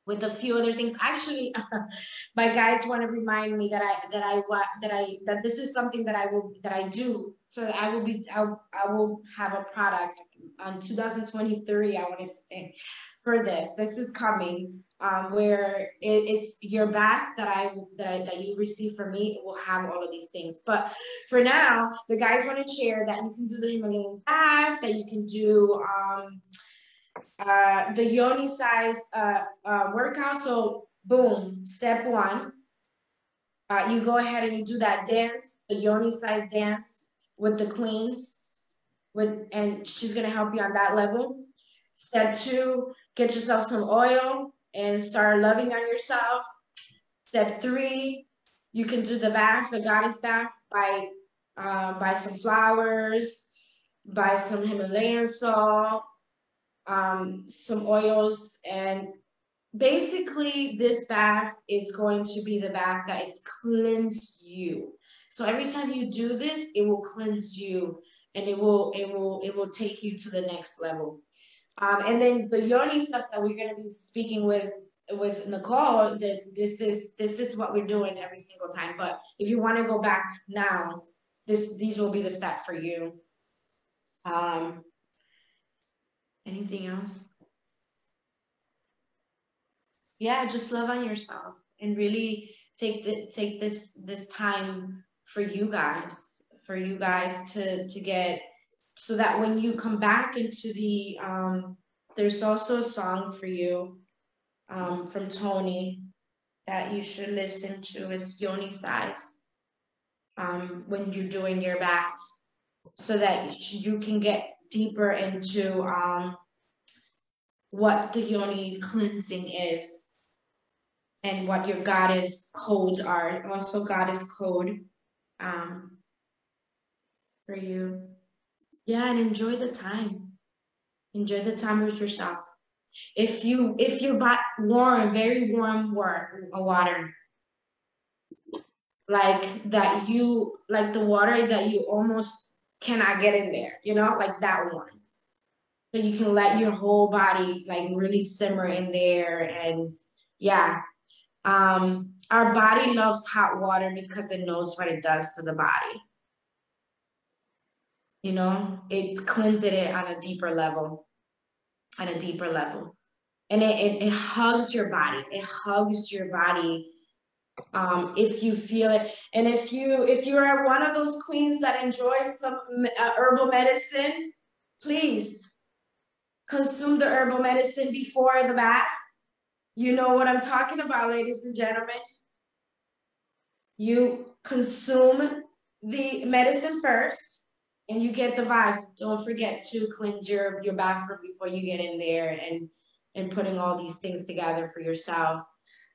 with a few other things. Actually, my guides want to remind me that I that I want that I that this is something that I will that I do. So I will be I, I will have a product on 2023. I want to say for this. This is coming um, where it, it's your bath that I that I, that you receive from me will have all of these things. But for now, the guys want to share that you can do the Himalayan bath, that you can do um, uh, the yoni size uh, uh, workout. So boom, step one, uh, you go ahead and you do that dance, the yoni size dance with the queens, with and she's gonna help you on that level. Step two, get yourself some oil and start loving on yourself. Step three, you can do the bath, the goddess bath, by uh, buy some flowers, buy some Himalayan salt, um, some oils, and basically this bath is going to be the bath that is cleanse you. So every time you do this, it will cleanse you and it will it will it will take you to the next level. Um, and then the yoni stuff that we're going to be speaking with with Nicole, that this is this is what we're doing every single time. But if you want to go back now, this these will be the step for you. Um, anything else? Yeah, just love on yourself and really take the take this this time for you guys, for you guys to to get so that when you come back into the um, there's also a song for you um, from Tony that you should listen to is Yoni Size um, when you're doing your bath so that you can get deeper into um, what the Yoni cleansing is and what your goddess codes are. Also goddess code um, for you yeah and enjoy the time. Enjoy the time with yourself. If you if you're warm very warm water like that you like the water that you almost cannot get in there you know like that one. So you can let your whole body like really simmer in there and yeah. Um our body loves hot water because it knows what it does to the body you know it cleanses it on a deeper level on a deeper level. And it, it, it hugs your body. It hugs your body um, if you feel it. And if you if you are one of those queens that enjoys some uh, herbal medicine please consume the herbal medicine before the bath. You know what i'm talking about ladies and gentlemen. You consume the medicine first and you get the vibe. Don't forget to cleanse your, your bathroom before you get in there and, and putting all these things together for yourself.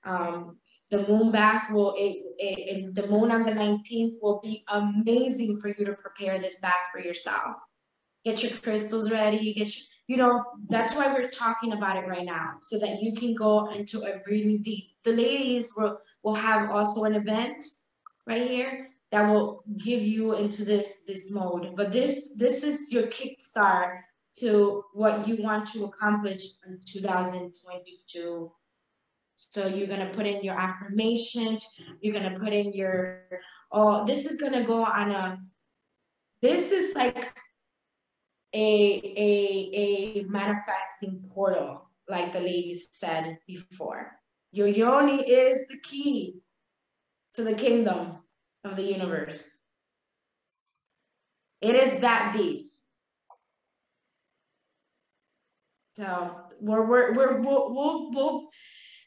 Um, the moon bath will, it, it, it, the moon on the 19th will be amazing for you to prepare this bath for yourself. Get your crystals ready, get your, you know, that's why we're talking about it right now, so that you can go into a really deep. The ladies will, will have also an event right here that will give you into this this mode. But this this is your kickstart to what you want to accomplish in 2022. So you're gonna put in your affirmations. You're gonna put in your oh. This is gonna go on a. This is like a a a manifesting portal, like the ladies said before. Your yoni is the key to the kingdom of the universe. It is that deep. So we're, we're, we're, we'll, we'll, we'll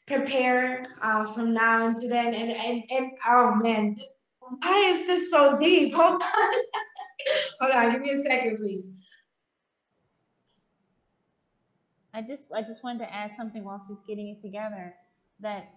prepare uh, from now until then. And, and, and oh man, why is this so deep? Hold on. Hold on, give me a second, please. I just I just wanted to add something while she's getting it together. That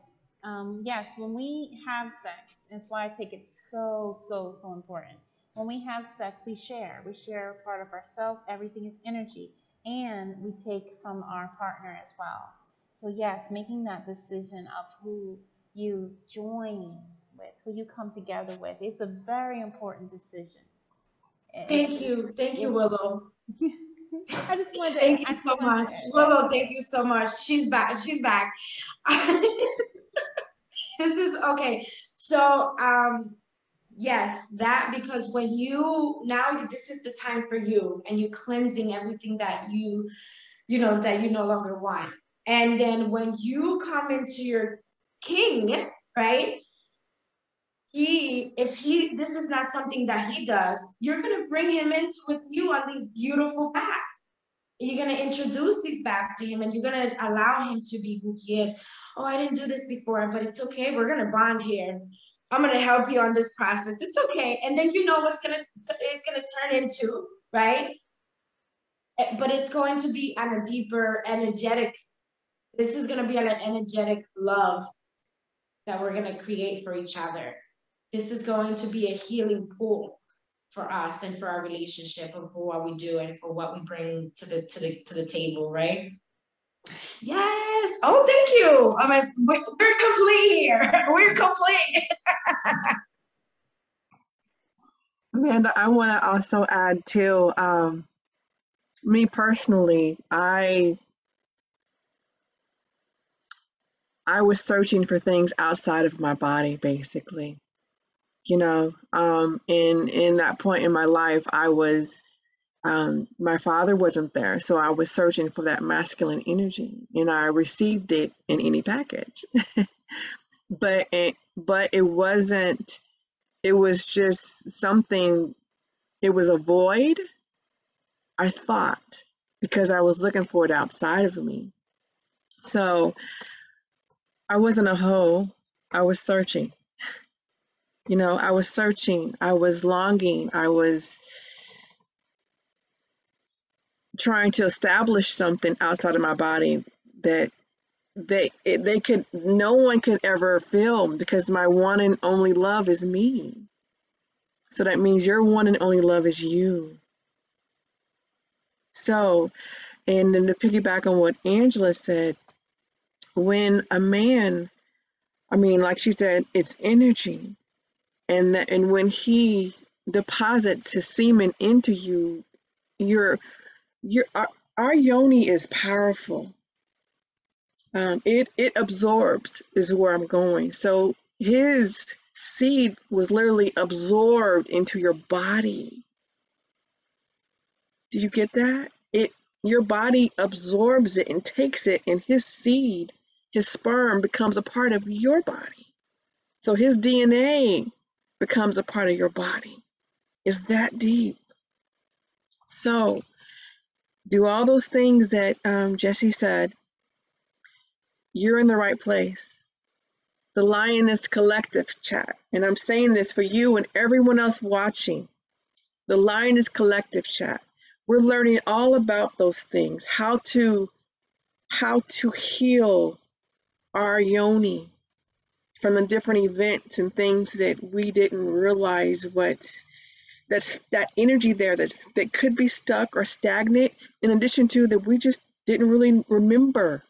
um, yes, when we have sex, that's why I take it so, so, so important. When we have sex, we share. We share part of ourselves. Everything is energy. And we take from our partner as well. So, yes, making that decision of who you join with, who you come together with. It's a very important decision. Thank you. Thank you, Willow. I just wanted to Thank you so much. Willow, thank you so much. She's back. She's back. this is okay. So, um, yes, that because when you now this is the time for you and you're cleansing everything that you, you know, that you no longer want. And then when you come into your king, right? He, if he, this is not something that he does, you're gonna bring him into with you on these beautiful paths you're going to introduce these back to him and you're going to allow him to be who he is. Oh, I didn't do this before, but it's okay. We're going to bond here. I'm going to help you on this process. It's okay. And then you know what's going to it's going to turn into, right? Eh, But it's going to be on a deeper energetic this is going to be an energetic love that we're going to create for each other. This is going to be a healing pool for us and for our relationship and for what we do and for what we bring to the to the to the table, right? Yes. Oh, thank you. I mean, we- we're complete here. We're complete. Amanda, I want to also add too, um, me personally, I I was searching for things outside of my body, basically. You know, um, in in that point in my life, I was um, my father wasn't there, so I was searching for that masculine energy, and I received it in any package. but it but it wasn't. It was just something. It was a void. I thought because I was looking for it outside of me. So I wasn't a hoe. I was searching. You know, I was searching. I was longing. I was trying to establish something outside of my body that they they could no one could ever feel because my one and only love is me. So that means your one and only love is you. So, and then to piggyback on what Angela said, when a man, I mean, like she said, it's energy, and and when he deposits his semen into you, your your our, our yoni is powerful. Um, it it absorbs is where I'm going. So his seed was literally absorbed into your body. Do you get that? It your body absorbs it and takes it, and his seed, his sperm, becomes a part of your body. So his DNA becomes a part of your body. It's that deep. So do all those things that um, Jesse said. You're in the right place. The Lioness Collective chat, and I'm saying this for you and everyone else watching. The Lioness Collective chat. We're learning all about those things, how to how to heal our yoni from the different events and things that we didn't realize what that's that energy there that's that could be stuck or stagnant in addition to that we just didn't really remember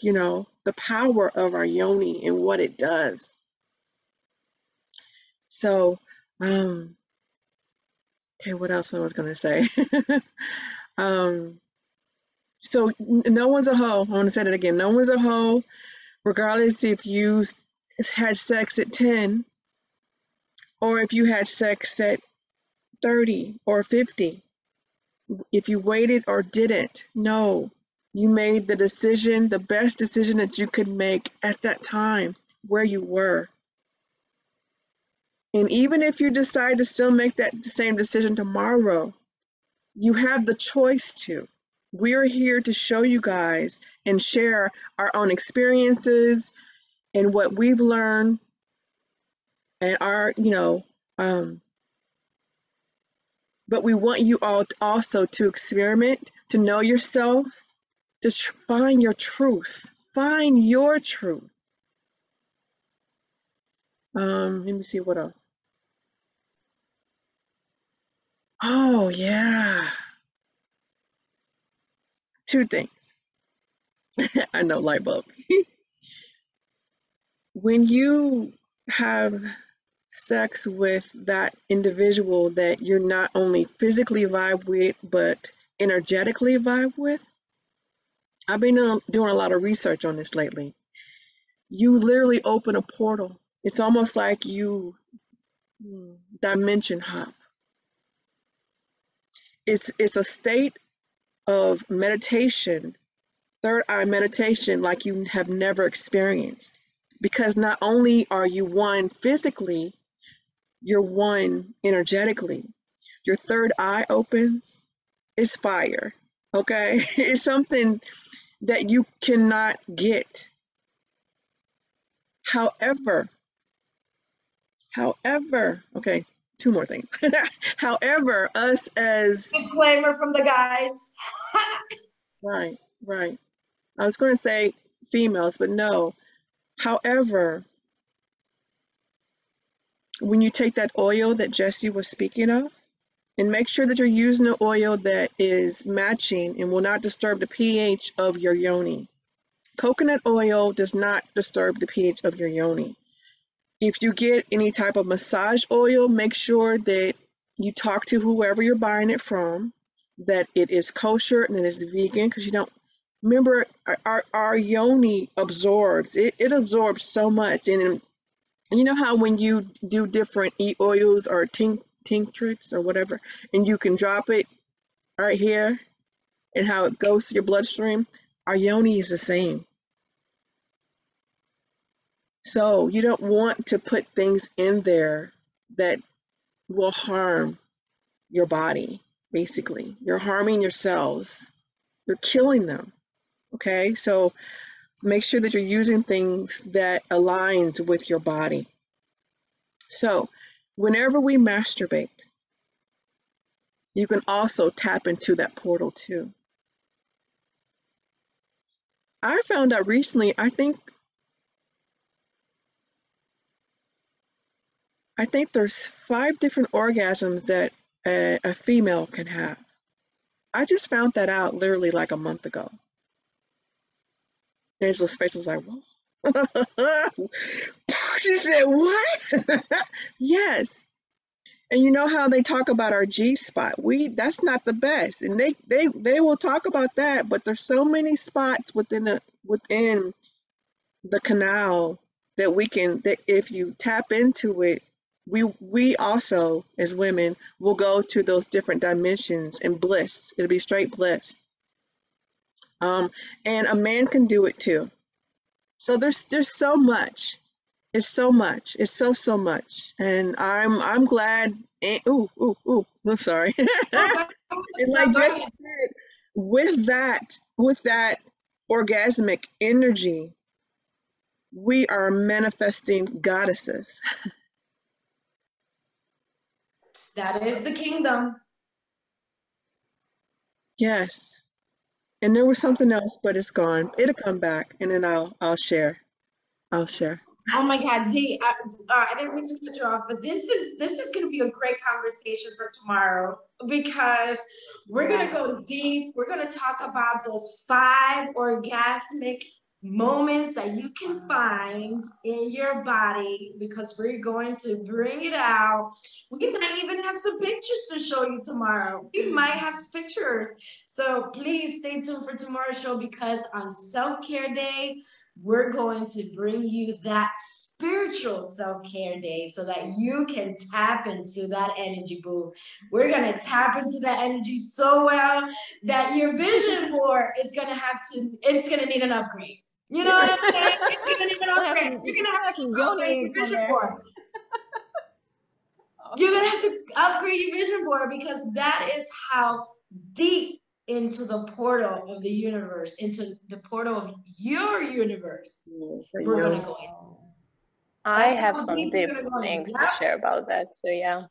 you know the power of our yoni and what it does. So um okay what else I was going to say? Um so no one's a hoe. I want to say that again. No one's a hoe regardless if you had sex at 10 or if you had sex at 30 or 50 if you waited or didn't no. You made the decision the best decision that you could make at that time where you were. And even if you decide to still make that same decision tomorrow you have the choice to. We're here to show you guys and share our own experiences and what we've learned and our you know um but we want you all also to experiment to know yourself to find your truth find your truth. Um let me see what else. Oh yeah. Two things. I know light bulb when you have sex with that individual that you're not only physically vibe with, but energetically vibe with. I've been doing a lot of research on this lately. You literally open a portal. It's almost like you dimension hop. It's it's a state of meditation, third eye meditation like you have never experienced. Because not only are you one physically, you're one energetically. Your third eye opens, it's fire. Okay? It's something that you cannot get. However, however, okay, two more things. however, us as disclaimer from the guys. right, right. I was going to say females, but no. However, when you take that oil that Jesse was speaking of, and make sure that you're using an oil that is matching and will not disturb the pH of your yoni. Coconut oil does not disturb the pH of your yoni. If you get any type of massage oil, make sure that you talk to whoever you're buying it from, that it is kosher and that it's vegan, because you don't remember our, our yoni absorbs it, it absorbs so much and you know how when you do different e oils or tink tinctures or whatever, and you can drop it right here and how it goes to your bloodstream, our yoni is the same. So you don't want to put things in there that will harm your body, basically. You're harming your cells. You're killing them. Okay? So make sure that you're using things that aligns with your body. So whenever we masturbate, you can also tap into that portal too. I found out recently, I think I think there's five different orgasms that a, a female can have. I just found that out literally like a month ago. Angela's face was like, whoa. she said, What? yes. And you know how they talk about our G spot. We that's not the best. And they they they will talk about that, but there's so many spots within the within the canal that we can that if you tap into it, we we also as women will go to those different dimensions and bliss. It'll be straight bliss. Um, and a man can do it too. So there's there's so much. It's so much. It's so so much. And I'm I'm glad. And, ooh ooh ooh. I'm sorry. and like just said, with that with that orgasmic energy, we are manifesting goddesses. that is the kingdom. Yes. And there was something else, but it's gone. It'll come back, and then I'll I'll share. I'll share. Oh my God, Dee, I, uh, I didn't mean to cut you off, but this is this is going to be a great conversation for tomorrow because we're going to go deep. We're going to talk about those five orgasmic moments that you can find in your body because we're going to bring it out. We might even have some pictures to show you tomorrow. We might have pictures. So please stay tuned for tomorrow's show because on Self Care Day, we're going to bring you that spiritual self-care day so that you can tap into that energy boo we're going to tap into that energy so well that your vision board is going to have to it's going to need an upgrade you know what I'm saying? You're gonna even upgrade. You're gonna have to upgrade your vision board. You're gonna have to upgrade your vision board because that is how deep into the portal of the universe, into the portal of your universe, we're gonna go in. I have some deep things to share about that. So yeah.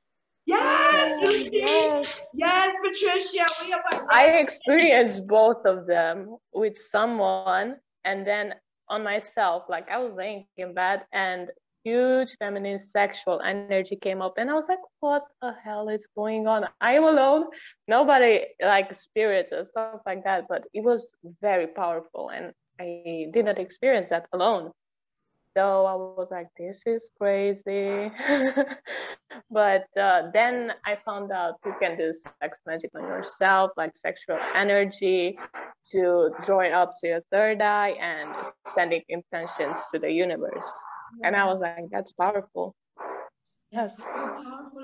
Yes, yes, yes, Patricia. We have I experienced both of them with someone and then on myself like i was laying in bed and huge feminine sexual energy came up. And i was like what the hell is going on? I am alone. Nobody like spirits and stuff like that. But it was very powerful. And i did not experience that alone though I was like, this is crazy. but uh, then I found out you can do sex magic on yourself, like sexual energy, to draw it up to your third eye and sending intentions to the universe. And I was like, that's powerful. Yes.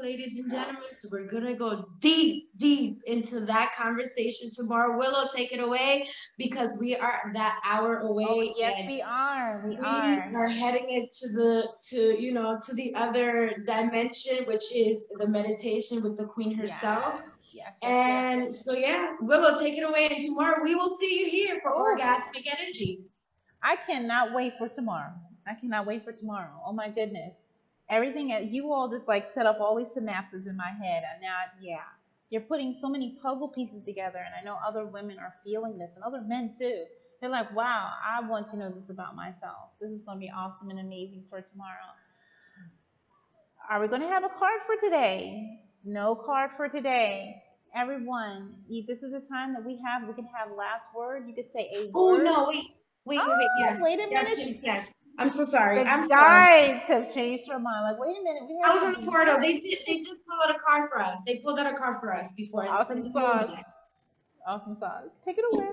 Ladies and gentlemen. So we're gonna go deep, deep into that conversation tomorrow. Willow, take it away because we are that hour away. Oh, yes, we are. We, we are. are heading it to the to you know to the other dimension, which is the meditation with the queen herself. Yes. yes and yes. so yeah, Willow, take it away. And tomorrow we will see you here for Ooh. orgasmic energy. I cannot wait for tomorrow. I cannot wait for tomorrow. Oh my goodness everything you all just like set up all these synapses in my head and now yeah you're putting so many puzzle pieces together and i know other women are feeling this and other men too. They're like wow i want to know this about myself. This is going to be awesome and amazing for tomorrow. Are we going to have a card for today? No card for today. Everyone this is a time that we have we can have last word. You could say a oh word. no wait wait wait, wait oh, yes wait a minute. yes, yes. I'm so sorry. The I'm guides sorry. have changed her mind. Like, wait a minute. We I was in the portal. They did. They did pull out a card for us. They pulled out a card for us before. Awesome sauce. Awesome sauce. Take it away.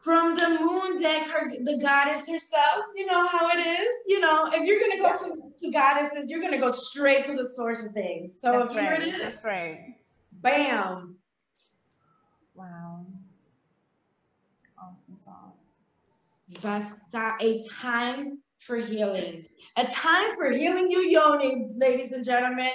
From the moon deck, her the goddess herself. You know how it is. You know, if you're gonna go yeah. to, goddesses, you're gonna go straight to the source of things. So That's if right. here it is, That's right. Bam. Wow. Awesome sauce. Basta a time for healing. A time for healing you, Yoni, ladies and gentlemen.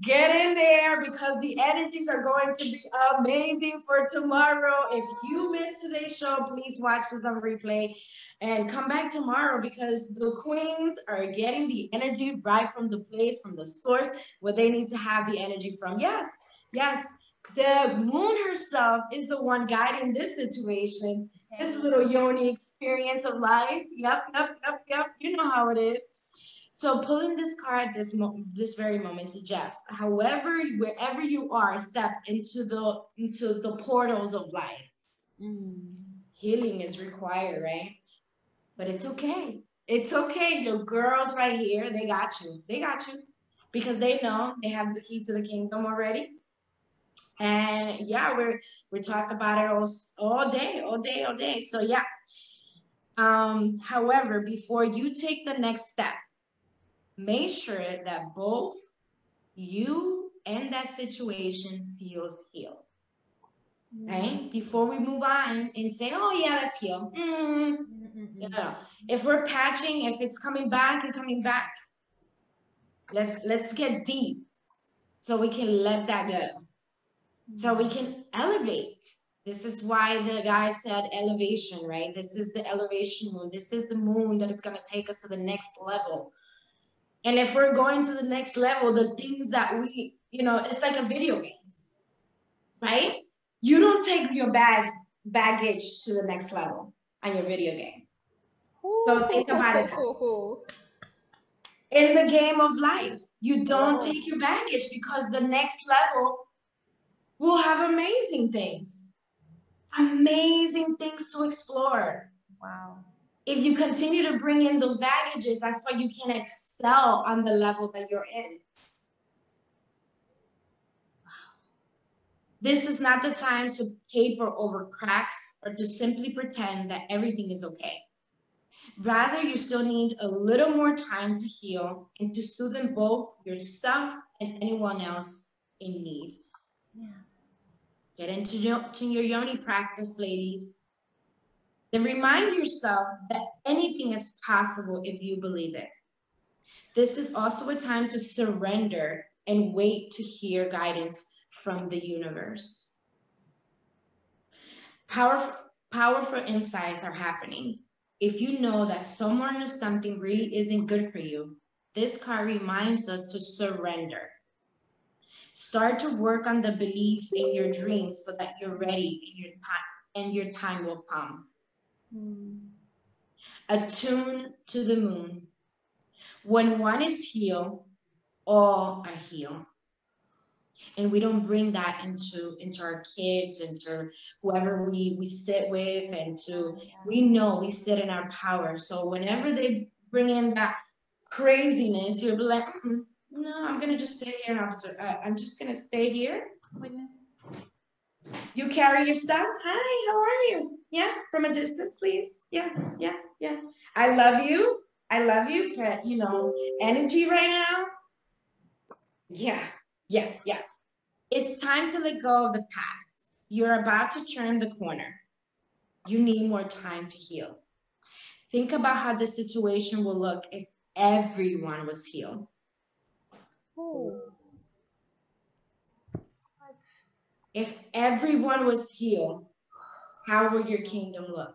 Get in there because the energies are going to be amazing for tomorrow. If you missed today's show, please watch this on replay and come back tomorrow because the queens are getting the energy right from the place, from the source where they need to have the energy from. Yes, yes. The moon herself is the one guiding this situation this little yoni experience of life. Yep, yep, yep, yep. You know how it is. So pulling this card this mo- this very moment suggests, however, wherever you are, step into the into the portals of life. Mm. Healing is required, right? But it's okay. It's okay. Your girls right here, they got you. They got you because they know they have the key to the kingdom already. And yeah, we're we talk about it all, all day, all day, all day. So yeah. Um, however, before you take the next step, make sure that both you and that situation feels healed. Right? Before we move on and say, oh yeah, let's heal. Mm, yeah. If we're patching, if it's coming back and coming back, let's let's get deep so we can let that go so we can elevate. This is why the guy said elevation, right? This is the elevation moon. This is the moon that is going to take us to the next level. And if we're going to the next level, the things that we, you know, it's like a video game, right? You don't take your bag baggage to the next level on your video game. So think about it. In the game of life, you don't take your baggage because the next level we'll have amazing things, amazing things to explore. Wow. If you continue to bring in those baggages, that's why you can excel on the level that you're in. Wow. This is not the time to paper over cracks or to simply pretend that everything is okay. Rather, you still need a little more time to heal and to soothe both yourself and anyone else in need. Get into to your yoni practice, ladies. Then remind yourself that anything is possible if you believe it. This is also a time to surrender and wait to hear guidance from the universe. Powerful, powerful insights are happening. If you know that someone or something really isn't good for you, this card reminds us to surrender. Start to work on the beliefs in your dreams so that you're ready and your time, and your time will come. Mm. Attune to the moon. When one is healed, all are healed. And we don't bring that into into our kids, into whoever we we sit with, and to we know we sit in our power. So whenever they bring in that craziness. you're like, mm, no, I'm gonna just stay here and observe. Uh, I'm just gonna stay here. Witness. You carry your stuff. Hi, how are you? Yeah, from a distance, please. Yeah, yeah, yeah. I love you. I love you, but you know, energy right now. Yeah, yeah, yeah. It's time to let go of the past. You're about to turn the corner. You need more time to heal. Think about how the situation will look if everyone was healed. If everyone was healed, how would your kingdom look?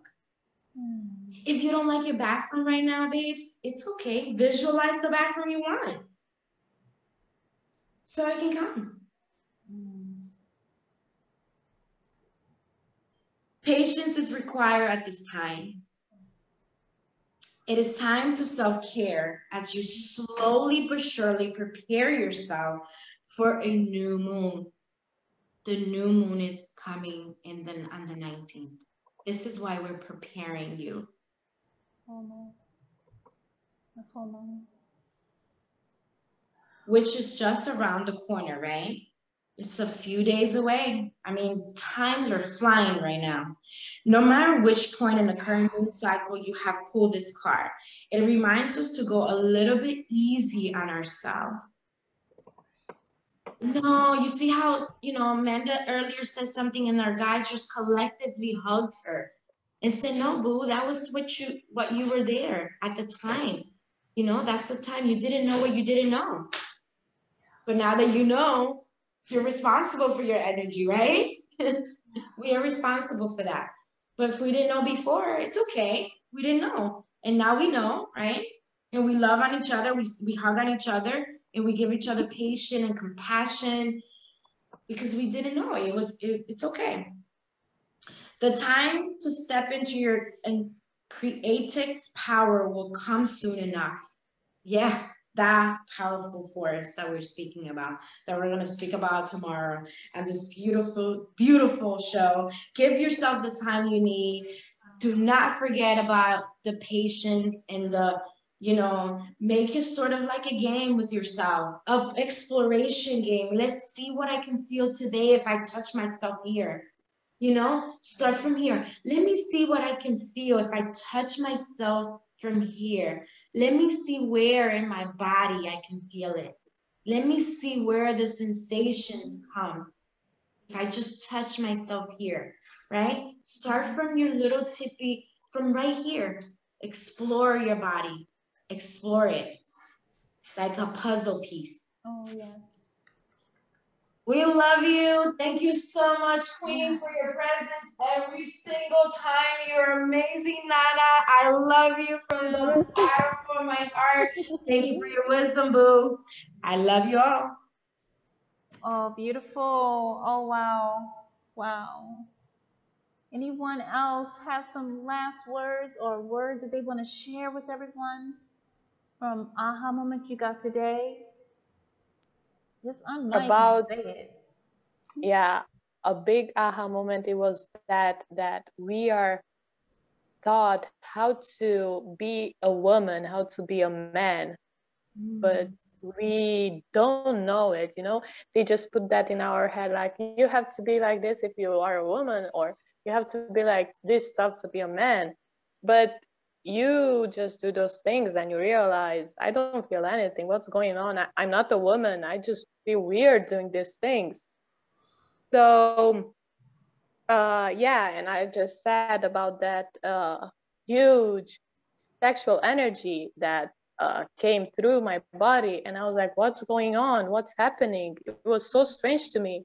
Hmm. If you don't like your bathroom right now, babes, it's okay. Visualize the bathroom you want. So I can come. Hmm. Patience is required at this time. It is time to self care as you slowly but surely prepare yourself for a new moon. The new moon is coming in the, on the 19th. This is why we're preparing you. No. The full moon. which is just around the corner, right? It's a few days away. I mean, times are flying right now. No matter which point in the current moon cycle you have pulled this card, it reminds us to go a little bit easy on ourselves. No, you see how, you know, Amanda earlier said something and our guys just collectively hugged her and said, no, boo, that was what you, what you were there at the time. You know, that's the time you didn't know what you didn't know. But now that you know, you're responsible for your energy, right? we are responsible for that. But if we didn't know before, it's okay. We didn't know. And now we know, right? And we love on each other. We, we hug on each other and we give each other patience and compassion because we didn't know. It was, it, it's okay. The time to step into your and creative power will come soon enough. Yeah, that powerful force that we're speaking about, that we're going to speak about tomorrow, and this beautiful, beautiful show. Give yourself the time you need. Do not forget about the patience and the, you know, make it sort of like a game with yourself, a exploration game. Let's see what I can feel today if I touch myself here. You know, start from here. Let me see what I can feel if I touch myself from here. Let me see where in my body I can feel it. Let me see where the sensations come. If I just touch myself here, right? Start from your little tippy, from right here. Explore your body. Explore it like a puzzle piece. Oh yeah. We love you. Thank you so much, Queen, for your presence every single time. You're amazing, Nana. I love you from the bottom of my heart. Thank you for your wisdom, boo. I love you all. Oh, beautiful. Oh, wow. Wow. Anyone else have some last words or word that they want to share with everyone from aha moment you got today? About- it. yeah a big aha moment it was that that we are taught how to be a woman how to be a man but we don't know it you know? They just put that in our head like you have to be like this if you are a woman or you have to be like this stuff to be a man. But you just do those things and you realize i don't feel anything. What's going on? I, i'm not a woman. I just feel weird doing these things. So uh yeah and i just said about that uh huge sexual energy that uh, came through my body and i was like what's going on? What's happening? It was so strange to me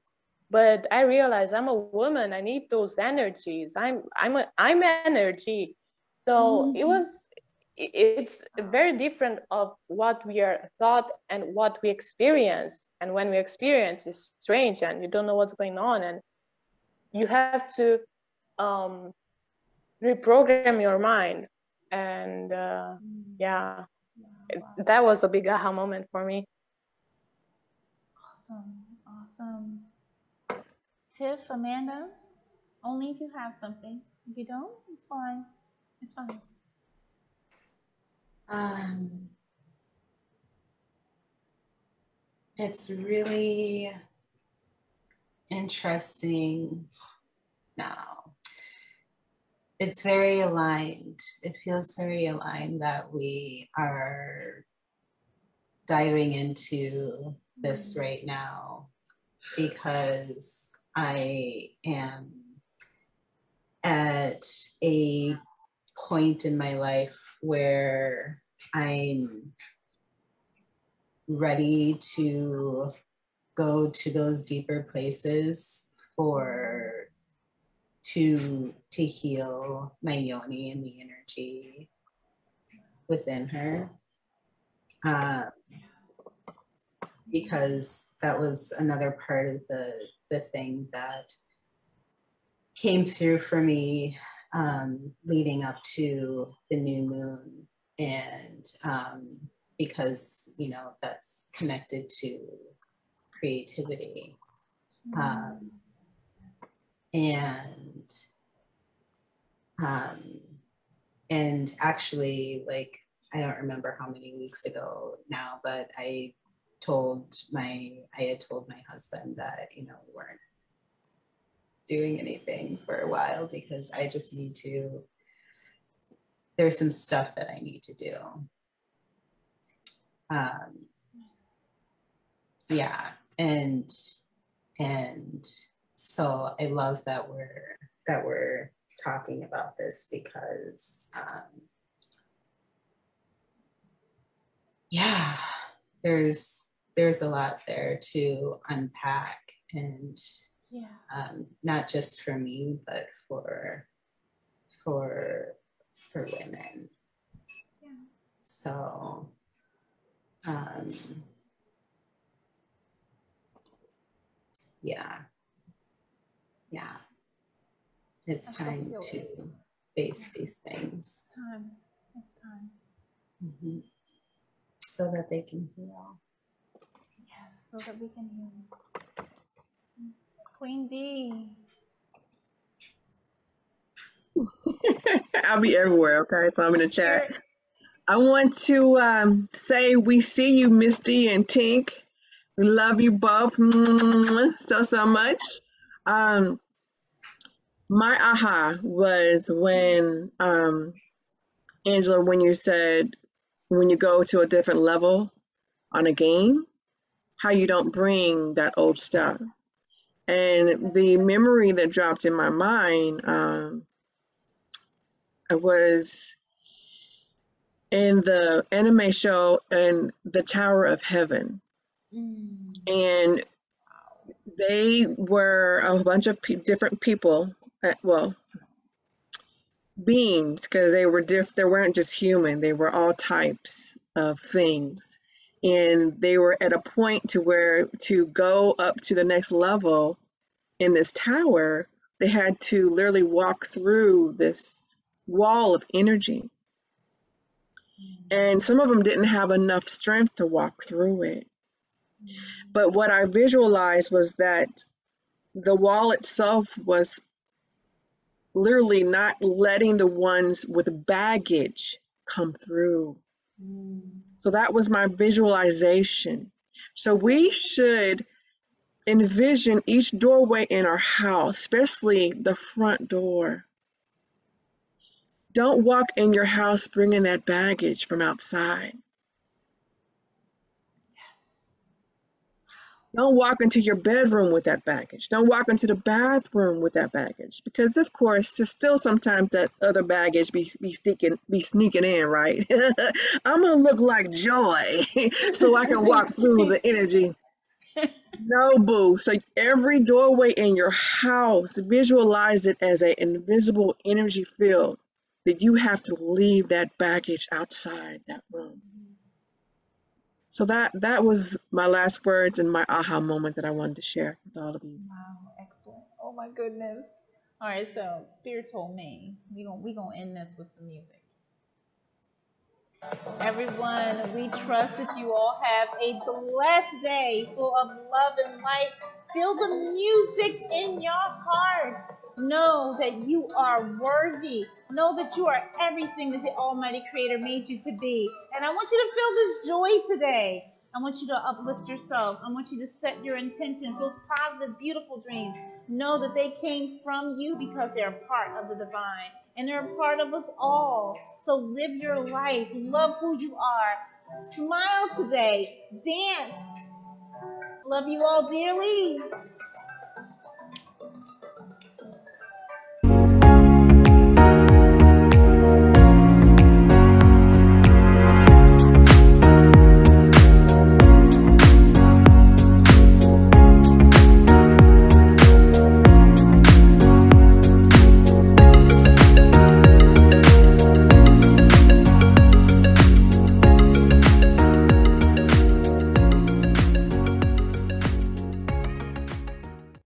but i realized i'm a woman. I need those energies. I'm i'm a, i'm energy so it Mhm. was it's very different of what we are thought and what we experience and when we experience is strange and you don't know what's going on and you have to um, reprogram your mind and uh, yeah that was a big aha moment for me Awesome. Awesome. Tiff, Amanda, only if you have something. If you don't, it's fine. It's fine. Um, it's really interesting now. It's very aligned. It feels very aligned that we are diving into this right now because I am at a point in my life where I'm ready to go to those deeper places for to to heal my yoni and the energy within her. Um, because that was another part of the the thing that came through for me um, leading up to the new moon. And um, because you know that's connected to creativity. Um, and um, and actually like i don't remember how many weeks ago now but i told my i had told my husband that you know we weren't doing anything for a while because i just need to there's some stuff that i need to do. Um, yeah and and so i love that we're that we're talking about this because um, yeah there's there's a lot there to unpack and Yeah. um, not just for me but for for for women Yeah. so um, yeah yeah it's I time to face these things It's time. It's time. mhm, so that they can heal Yes, so that we can heal. Queen D. I'll be everywhere, okay? So I'm in the chat. I want to um, say we see you, Misty and Tink. We love you both so, so much. Um, my aha was when, um, Angela, when you said when you go to a different level on a game, how you don't bring that old stuff. And the memory that dropped in my mind um, was in the anime show and the Tower of Heaven. Mm. And they were a bunch of pe- different people, uh, well, beings, because they were diff. They weren't just human. They were all types of things, and they were at a point to where to go up to the next level in this tower, they had to literally walk through this wall of energy, and some of them didn't have enough strength to walk through it. But what I visualized was that the wall itself was literally not letting the ones with baggage come through. Mm. So that was my visualization. So we should envision each doorway in our house, especially the front door. Don't walk in your house bringing that baggage from outside. Don't walk into your bedroom with that baggage. Don't walk into the bathroom with that baggage, because of course, there's still sometimes that other baggage be be sneaking be sneaking in, right? I'm gonna look like joy, so I can walk through the energy. No, boo. So every doorway in your house, visualize it as an invisible energy field that you have to leave that baggage outside that room. So that that was my last words and my aha moment that I wanted to share with all of you. Wow, excellent. Oh my goodness. All right, so spiritual me we gonna we gonna end this with some music. Everyone, we trust that you all have a blessed day full of love and light. Feel the music in your heart. Know that you are worthy. Know that you are everything that the Almighty Creator made you to be. And I want you to feel this joy today. I want you to uplift yourself. I want you to set your intentions, those positive, beautiful dreams. Know that they came from you because they're a part of the divine and they're a part of us all. So live your life, love who you are, smile today, dance. Love you all dearly.